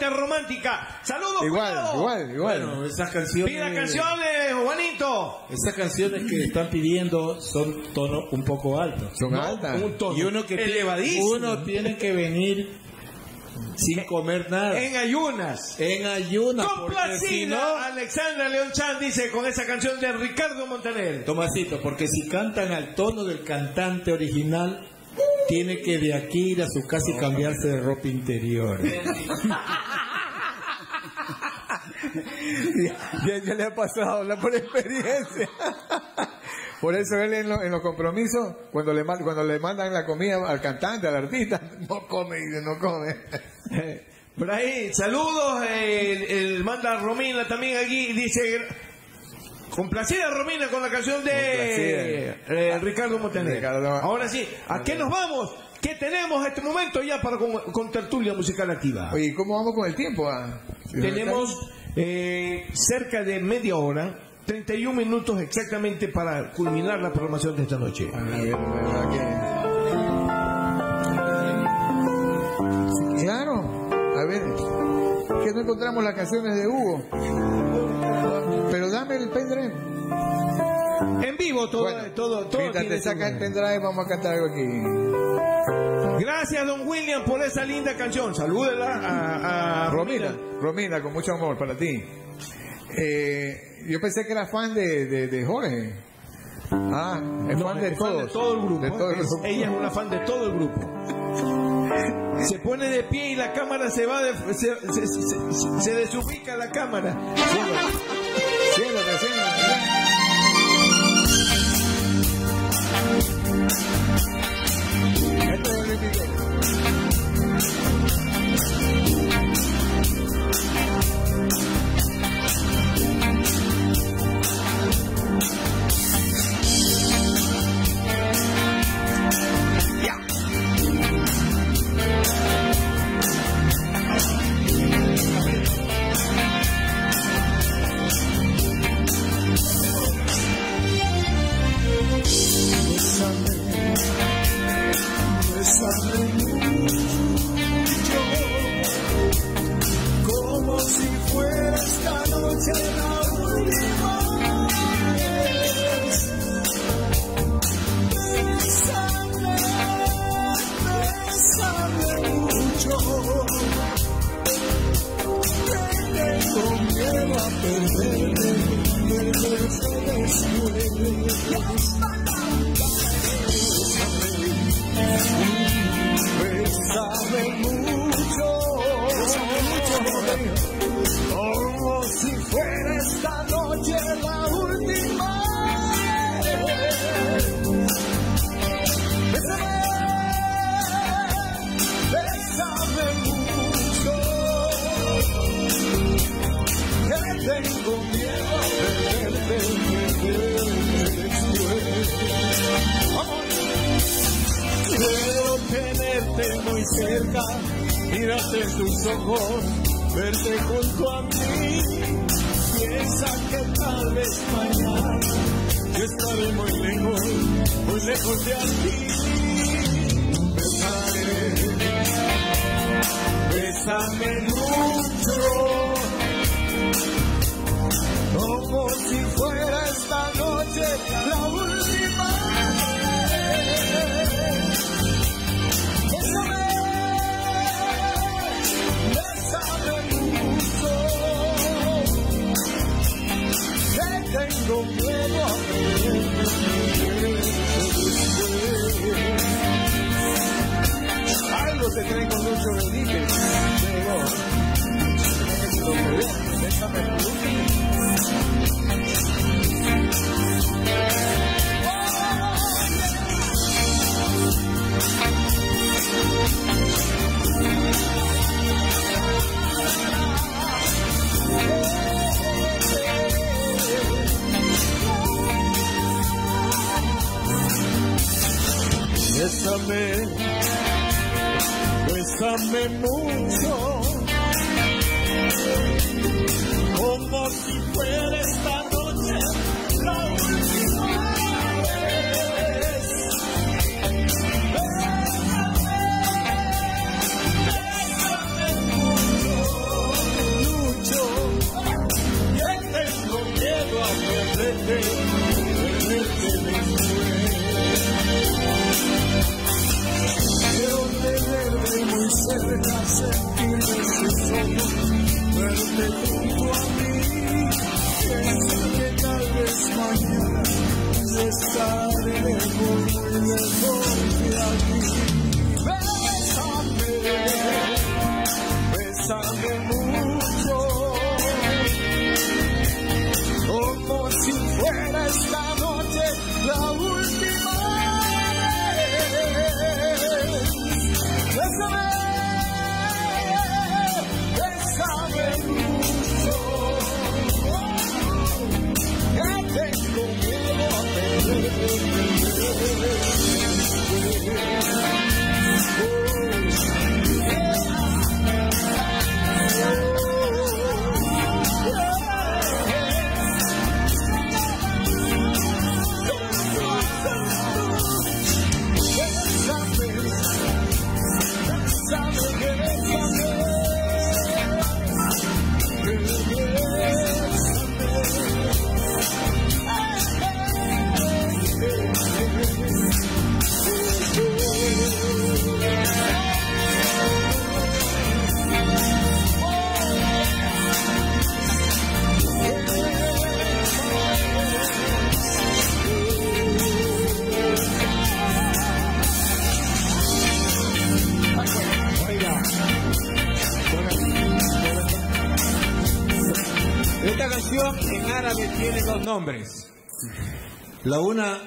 Romántica. Saludos, Igual, cuidado. igual, igual. Bueno, esas canciones. Pida canciones, Juanito. Esas canciones que están pidiendo son tono un poco altos. Son altas. Un tono Y uno que tiene- elevadísimo. uno tiene que venir sin comer nada. En ayunas. En ayunas, porque si Complacida, no, Alexandra León Chan dice con esa canción de Ricardo Montaner. Tomasito, porque si cantan al tono del cantante original, tiene que de aquí ir a su casa y cambiarse de ropa interior. ya, ya le ha pasado hablar por experiencia. Por eso él en, lo- en los compromisos, cuando le, cuando le mandan la comida al cantante, al artista, no come, dice, no come. Por ahí, saludos. el, el manda Romina también aquí. Dice. Complacida Romina con la canción de eh, Ricardo Montaner. Ricardo. Ahora sí, ¿a qué nos vamos? ¿Qué tenemos en este momento ya para con, con tertulia musical activa? Oye, ¿cómo vamos con el tiempo? ah? Tenemos eh, cerca de media hora, 31 minutos exactamente para culminar la programación de esta noche. A ver, a ver, aquí. Sí, claro, a ver, que no encontramos las canciones de Hugo. Pero dame el pendrive. En vivo todo, Bueno, todo, todo. mientras te saca el pendrive, vamos a cantar algo aquí. Gracias, don William, por esa linda canción. Salúdela a, a Romina, Romina, con mucho amor para ti. Eh, yo pensé que era fan de, de, de Jorge. Ah, es No, fan de fan todos. de todo el grupo. De todo el grupo. ella es una fan de todo el grupo. Se pone de pie y la cámara se va, de, se, se, se- se desubica la cámara. Siéntate, siéntate. Esto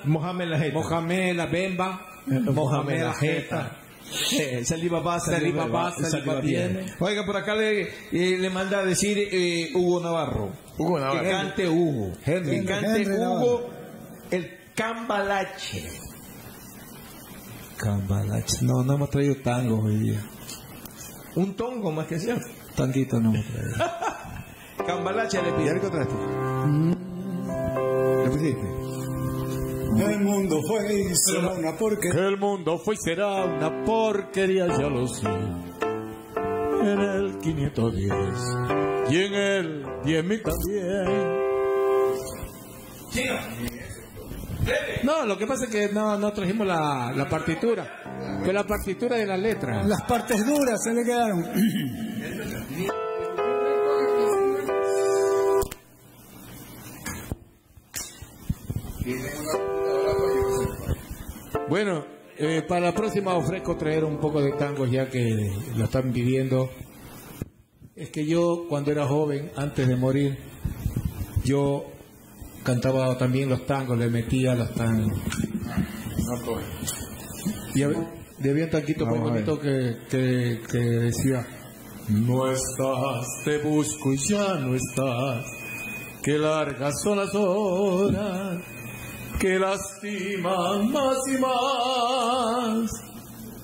Mohamed la Jeta. Mohamed la Bemba, Mohamed la Jeta. Eh, Salí papá, salí papá, salí papá. Oiga, por acá le, eh, le manda a decir eh, Hugo Navarro. Hugo Navarro. Que cante Hugo. Henry. Que cante Henry Hugo el cambalache. Cambalache. No, no hemos traído tango hoy día. Un tongo más que sea. Tanguito no hemos traído. Cambalache le ¿Y pide. algo traste? ¿Le pusiste? El mundo fue y será una porquería. Que el mundo fue y será una porquería, ya lo sé. En el 510 y en el 10.000 también. No, lo que pasa es que no, no trajimos la, la partitura. Fue la partitura de la letra. Las partes duras se le quedaron. Bueno, eh, para la próxima ofrezco traer un poco de tangos ya que lo están viviendo. Es que yo cuando era joven, antes de morir, yo cantaba también los tangos, le metía los tangos. Y hab- y había un tanquito muy bonito que, que, que decía, no estás, te busco y ya no estás, que largas son las horas que lastiman más y más.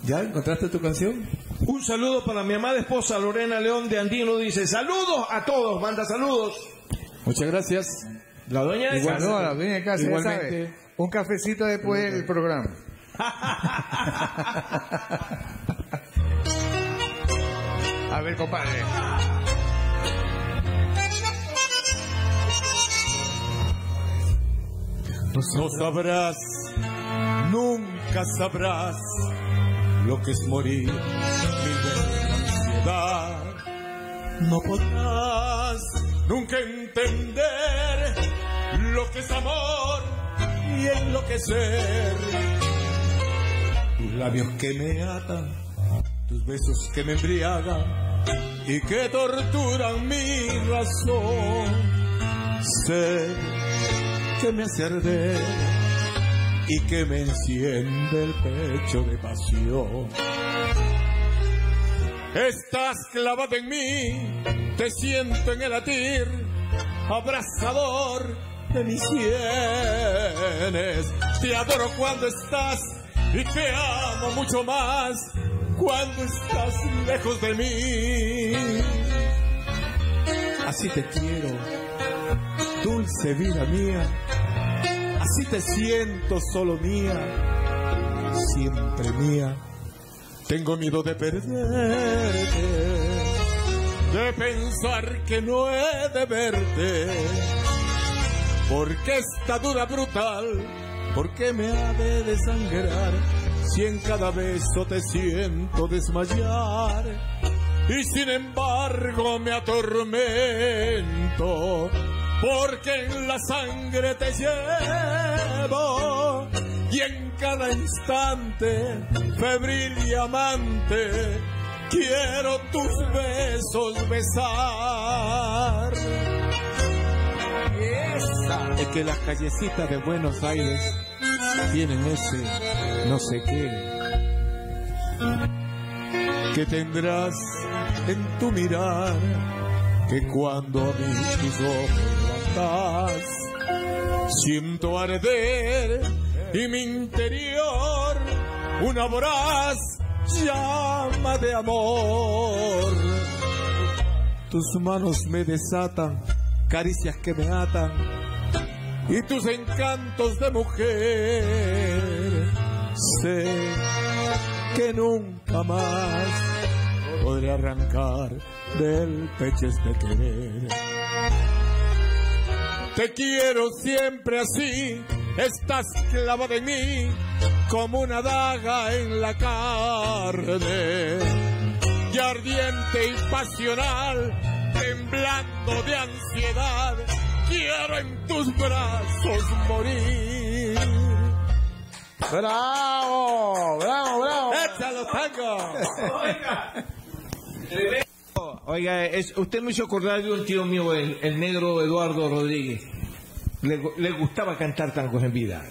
¿Ya encontraste tu canción? Un saludo para mi amada esposa Lorena León de Andino. Dice, saludos a todos, manda saludos. Muchas gracias. La doña de Igual, casa. no, la dueña de casa, ya Igualmente. sabe. Un cafecito después del programa. A ver, compadre. No sabrás, nunca sabrás lo que es morir de ansiedad. No podrás nunca entender lo que es amor y enloquecer. Tus labios que me atan, tus besos que me embriagan y que torturan mi razón. Sé que me hace y que me enciende el pecho de pasión. Estás clavada en mí, te siento en el latir, abrazador de mis sienes. Te adoro cuando estás y te amo mucho más cuando estás lejos de mí. Así te quiero, dulce vida mía. Así te siento solo mía, siempre mía. Tengo miedo de perderte, de pensar que no he de verte. Porque esta dura brutal, porque me ha de desangrar si en cada beso te siento desmayar? Y sin embargo me atormento, porque en la sangre te llevo y en cada instante, febril y amante, quiero tus besos besar. Es que las callecitas de Buenos Aires tienen ese no sé qué que tendrás en tu mirar que cuando a mí tus ojos levantas siento arder y mi interior una voraz llama de amor tus manos me desatan caricias que me atan y tus encantos de mujer. Sé que nunca más podré arrancar del pecho este querer. Te quiero siempre así, estás clavada en mí como una daga en la carne. Y ardiente y pasional, temblando de ansiedad, quiero en tus brazos morir. ¡Bravo! ¡Bravo, bravo! ¡Échalo, tango! Oiga, es, usted me hizo acordar de un tío mío, el, negro Eduardo Rodríguez. Le, gu- le gustaba cantar tangos en vida.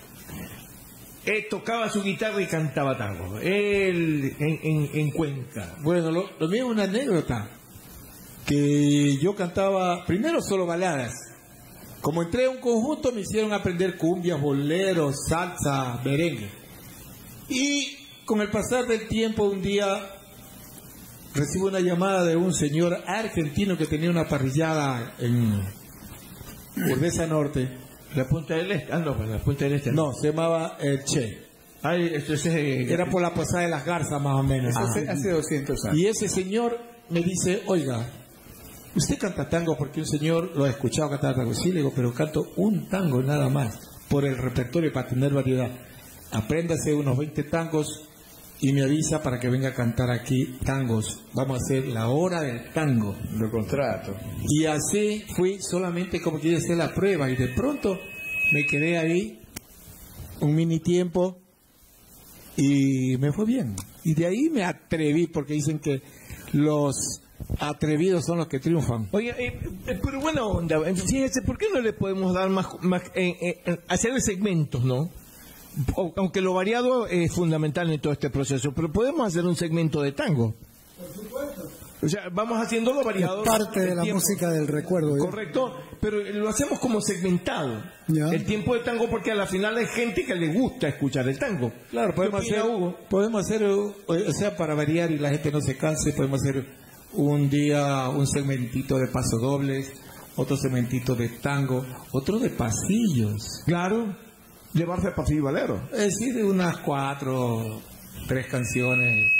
Él tocaba su guitarra y cantaba tango. Él en Cuenca. Bueno, lo, lo mío es una anécdota. Que yo cantaba primero solo baladas. Como entré a un conjunto me hicieron aprender cumbias, boleros, salsa, merengue. Y con el pasar del tiempo un día recibo una llamada de un señor argentino que tenía una parrillada en Urdesa Norte. La Punta del Este. Ah, no, pues la Punta del Este. No, se llamaba El Che. Ay, esto es, eh, Era por la Posada de las Garzas más o menos. Hace, hace 200 años. Y ese señor me dice, oiga, usted canta tango porque un señor lo ha escuchado cantar tango. Sí, le digo, pero canto un tango nada más, por el repertorio para tener variedad. Apréndase unos 20 tangos y me avisa para que venga a cantar aquí tangos. Vamos a hacer la hora del tango. Lo contrato. Y así fui solamente como quería hacer la prueba y de pronto me quedé ahí un mini tiempo y me fue bien. Y de ahí me atreví porque dicen que los atrevidos son los que triunfan. Oiga, eh, eh, pero buena onda. Eh, Fíjese, ¿por qué no le podemos dar más, más eh, eh, hacer segmentos, no? Aunque lo variado es fundamental en todo este proceso, pero podemos hacer un segmento de tango. O sea, vamos haciéndolo variado. Es parte de la tiempo. música del recuerdo. ¿eh? Correcto, pero lo hacemos como segmentado. Ya. El tiempo de tango, porque a la final hay gente que le gusta escuchar el tango. Claro, podemos ¿Qué opina hacer, Hugo? podemos hacer, o o sea, para variar y la gente no se canse, podemos hacer un día un segmentito de pasodobles, otro segmentito de tango, otro de pasillos. Claro, llevarse pasillo valero. Es decir, unas cuatro, tres canciones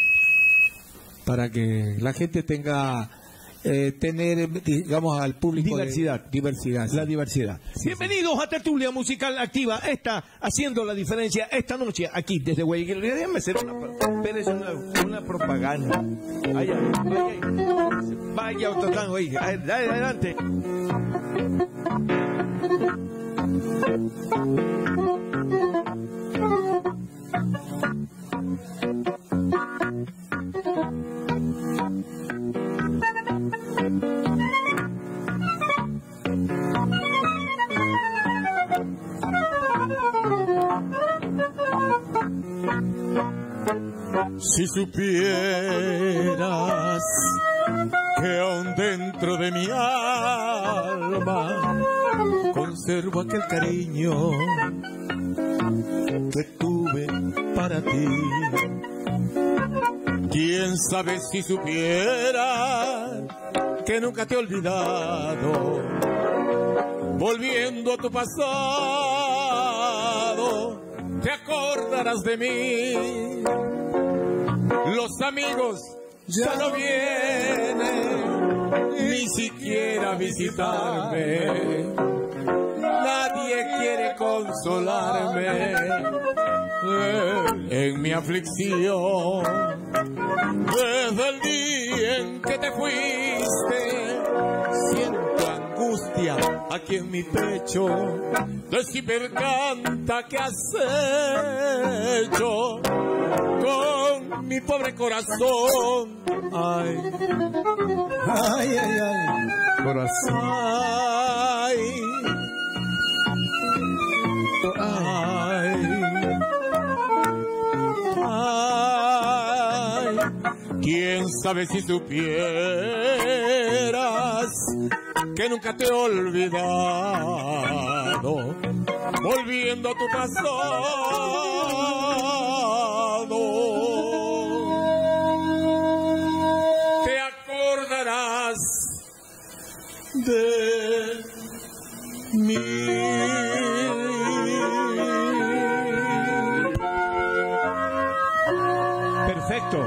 para que la gente tenga, eh, tener, digamos, al público de- Diversidad. diversidad. sí. La diversidad. Bienvenidos a Tertulia Musical Activa. Esta haciendo la diferencia esta noche aquí desde Guayaquil. Déjenme hacer una, una, una propaganda. Allá, vaya, vaya otro tango ahí. Ay, Dale, adelante. Si supieras que aún dentro de mi alma conservo aquel cariño que tuve para ti. Quién sabe si supieras que nunca te he olvidado, volviendo a tu pasado, te acordarás de mí los amigos ya no vienen ni siquiera a visitarme. Nadie quiere consolarme en mi aflicción. Desde el día en que te fuiste, siento angustia aquí en mi pecho. Decime canta hecho con mi pobre corazón. Ay, Ay, ay, ay. Corazón. ay, ay, ay. Quién sabe si supieras que nunca te he olvidado, volviendo a tu pasado de. Perfecto,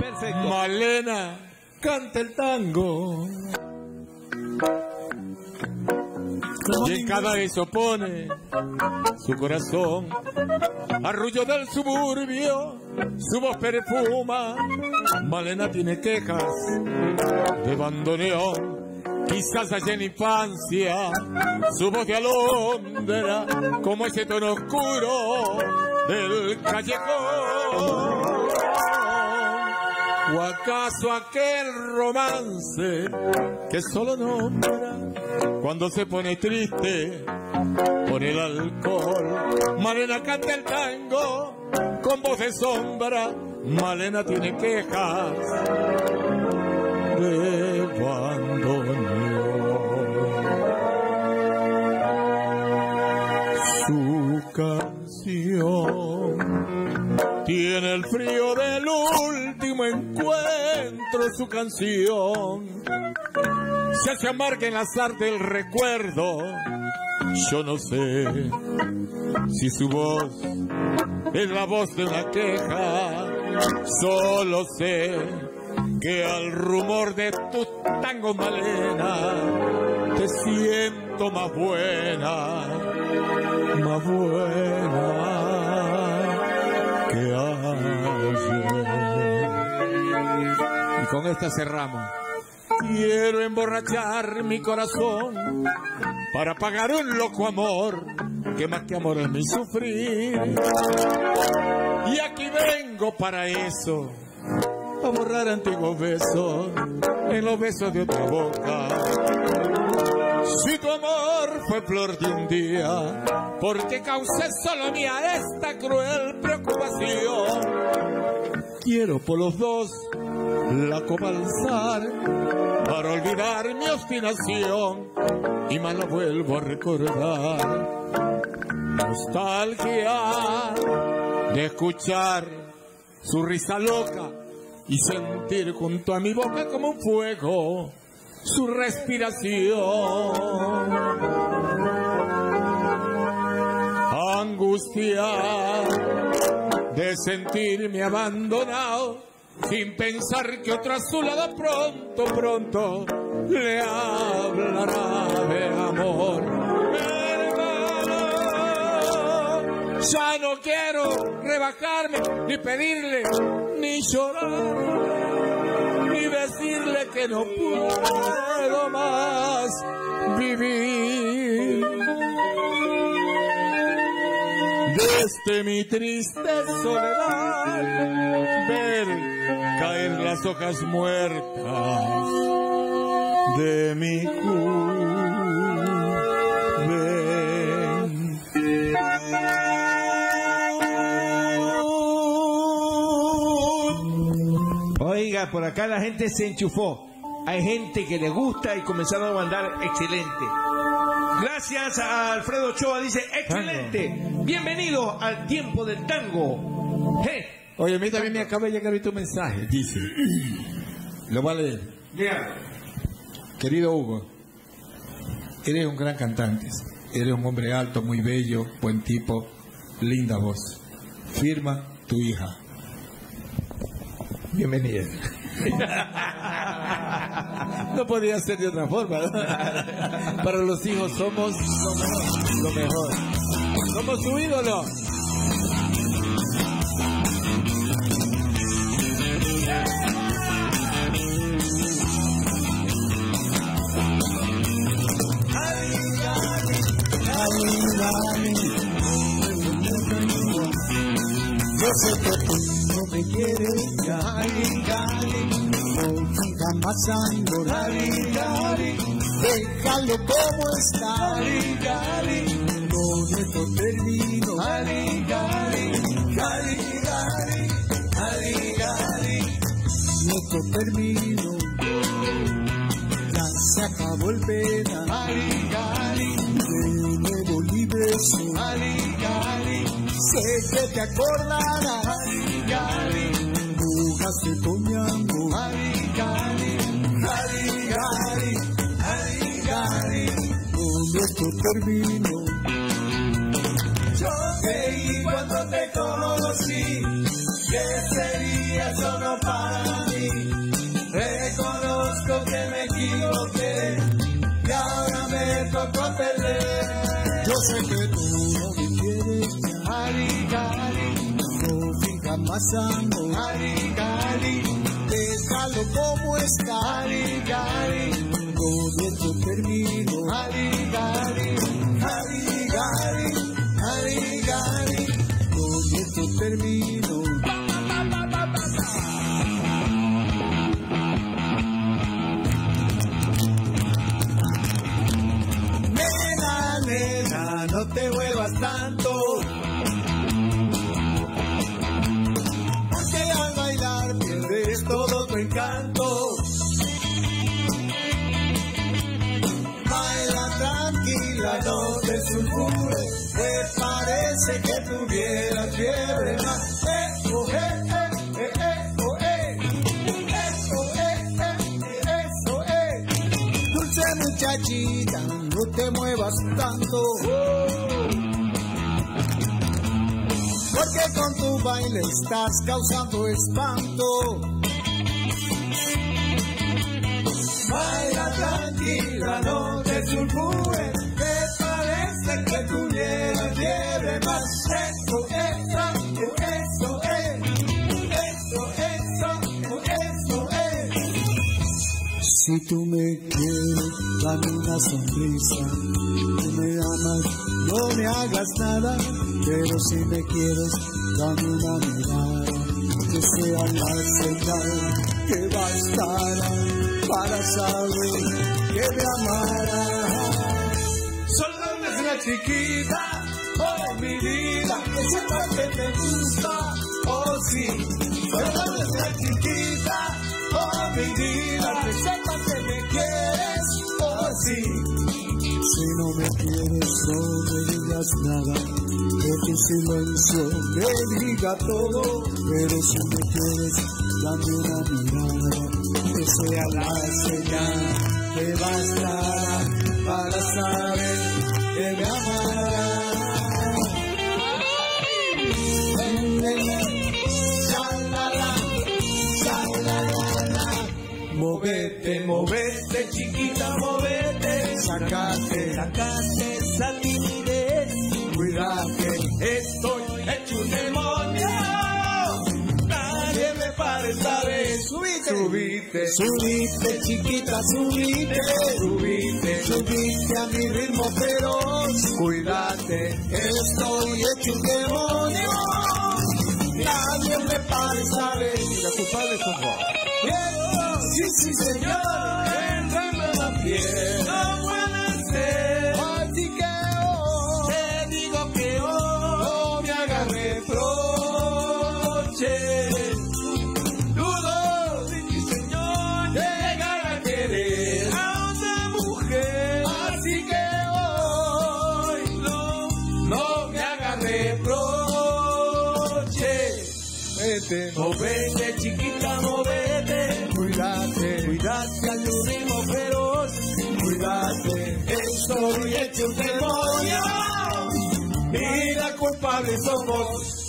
perfecto. Malena canta el tango. Y en cada eso pone su corazón. Arrullo del suburbio, su voz perfuma. Malena tiene quejas de bandoneón. Quizás allá en infancia, su voz de alondra, como ese tono oscuro del callejón. ¿O acaso aquel romance que solo nombra cuando se pone triste por el alcohol? Malena canta el tango con voz de sombra. Malena tiene quejas de bandoneón. Tiene el frío del último encuentro, su canción. Se hace amarga en azar del recuerdo. Yo no sé si su voz es la voz de una queja, solo sé que al rumor de tu tango malena te siento más buena, más buena que ayer. Y con esta cerramos. Quiero emborrachar mi corazón para pagar un loco amor que más que amor es mi sufrir. Y aquí vengo para eso, a borrar antiguos besos en los besos de otra boca. Si tu amor fue flor de un día, porque causé solo mía esta cruel preocupación. Quiero por los dos la copa para olvidar mi obstinación y más la vuelvo a recordar. Nostalgia de escuchar su risa loca y sentir junto a mi boca como un fuego su respiración. Angustia de sentirme abandonado sin pensar que otra a su lado pronto, pronto le hablará de amor. Ya no quiero rebajarme, ni pedirle, ni llorar, decirle que no puedo más vivir. Desde mi triste soledad, ver caer las hojas muertas de mi juventud. Por acá la gente se enchufó. Hay gente que le gusta y comenzaron a mandar excelente. Gracias a Alfredo Ochoa, dice excelente. Bienvenido al tiempo del tango. Oye, a mí también me acaba de llegar tu mensaje. Dice, lo voy a leer. Querido Hugo, eres un gran cantante. Eres un hombre alto, muy bello, buen tipo, linda voz. Firma tu hija. Bienvenida. No podía ser de otra forma. Para los hijos somos lo mejor. Somos su ídolo. Me quieres, Gary, Gary, no digas más Gary, Gary, déjalo como está, Gary, Gary, no nuestro termino, Gary, Gary, Gary, Gary, nuestro termino, ya se acabó el pena, de nuevo libre soy, Gary, sé que te acordarás, Gary, jugaste termino. Yo creí cuando te conocí que sería solo para mí. Reconozco que me equivoqué y ahora me tocó perder. Yo sé que tú amor, Ari, Gary, déjalo como está, con nuestro termino, Ari, Gary, Ari, Gary, Ari, Gary, con nuestro termino. Nena, nena, no te vuelvas tanto. Encanto. Baila tranquila, no te sulfures. Me parece que tuvieras fiebre más. Eh, oh, eh, eh, eh, eh, eh. Muchachita, no te muevas tanto. Porque con tu baile estás causando espanto. Baila tranquila, no te sulfures. Me parece que tuvieras fiebre más. Eso, eso, eso. Eso, eso, eso, eh. Si tú me quieres, dame una sonrisa. Tú me amas, no me hagas nada. Pero si me quieres, dame una mirada. Que sea la señal que bastará para saber que me amarás. Solo es la chiquita, oh mi vida, que sepa que te gusta, oh sí. Solo es la chiquita, Oh, mi vida, que sepas que me quieres, oh sí. Si no me quieres, no me digas nada, que tu silencio me diga todo. Pero si me quieres, dame una mirada, que sea la señal que bastará para saber que me amarás. Movete, movete, chiquita, movete. Sacate, sacate esa timidez. Cuídate, estoy hecho un demonio. Subite, subite, chiquita, subite, subite, subite a mi ritmo feroz. Cuídate, estoy hecho un demonio. Nadie me para. Y la. Sí, sí, señor, enreme la piel. No puede ser. Así que somos.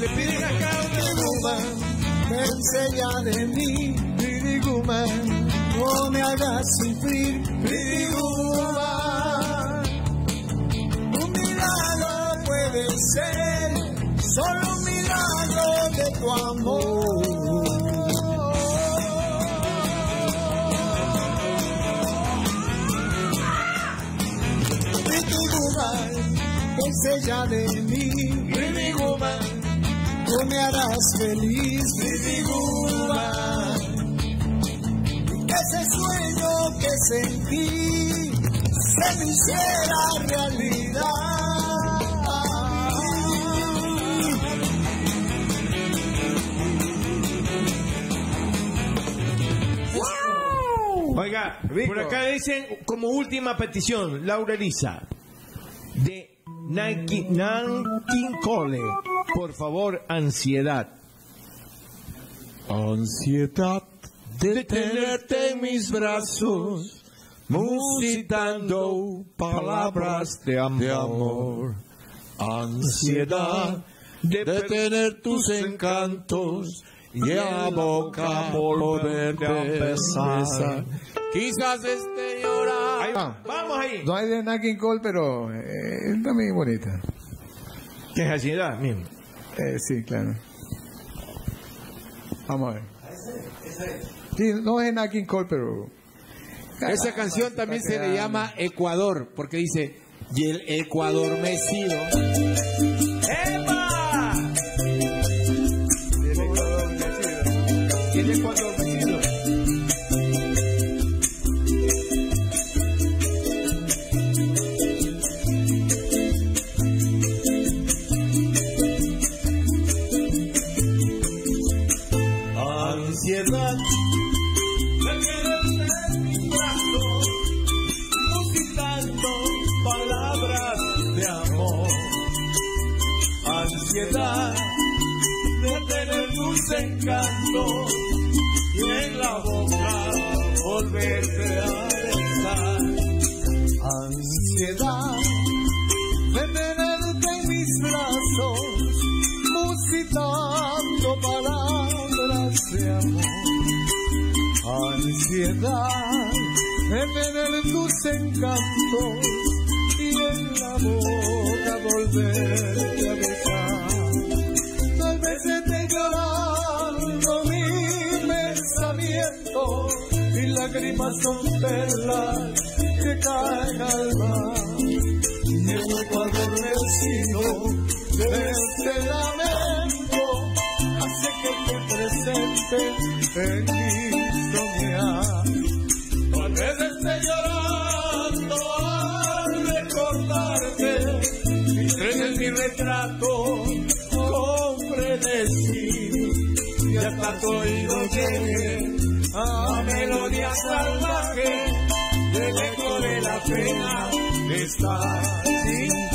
Le piden acá una Vence ya de mí, woman. No me hagas sufrir, woman. Un milagro puede ser, milagro de tu amor. De mí, pretty woman. Tú me harás feliz, pretty woman. Que ese sueño que sentí se me hiciera realidad. Oiga, Rico. por acá dicen como última petición, Laura Elisa, de Nankin Cole, por favor, ansiedad. Ansiedad de tenerte en mis brazos, musitando palabras de amor. Ansiedad de tener tus encantos y a boca volverte a besar. Quizás esté llorando. Ahí va, vamos ahí. No hay de Nat King Cole, pero eh, es también bonita. ¿Qué es ansiedad? Mismo. Eh, sí, claro. Vamos a ver. Sí, no es Nat King Cole, pero... Esa canción también se le llama Ecuador, porque dice, y el Ecuador mecido. ¡Epa! Ansiedad de tener tus encantos y en la boca volverte a besar. Tal vez esté llorando mi pensamiento y lágrimas son perlas que caen al mar. Y el Ecuador vecino de este lamento hace que te presente en mi soñar. vez esté llorando al recordarte, mi tren en mi retrato con frenesí, y hasta tu oído llegue a melodía salvaje del eco de la pena de estar sin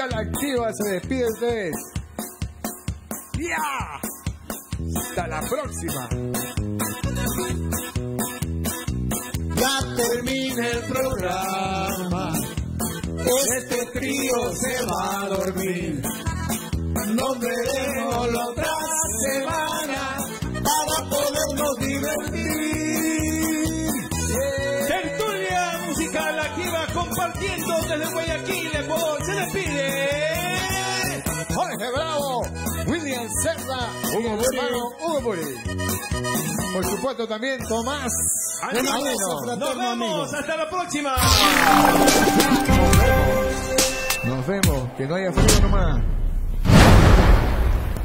Musical activa se despide de ustedes. Hugo Hugo Muri. Por supuesto también Tomás. Nos vemos. Hasta la próxima. Nos vemos, que no haya frío nomás.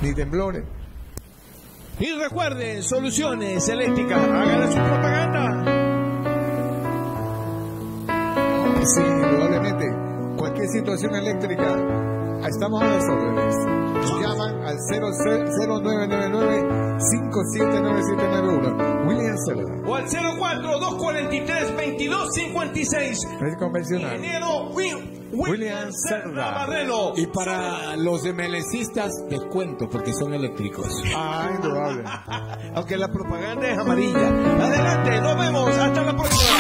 Ni temblores. Y recuerden, soluciones eléctricas. Hagan su propaganda. Sí, indudablemente. Cualquier situación eléctrica, estamos a las órdenes. Llaman al 0999-579791. William Serra. O al 04-243-2256. Red convencional. Ingeniero Will- William Serra. Barreno. Y para los emelecistas, descuento porque son eléctricos. Ah, indudable. Aunque la propaganda es amarilla. Adelante, nos vemos. Hasta la próxima.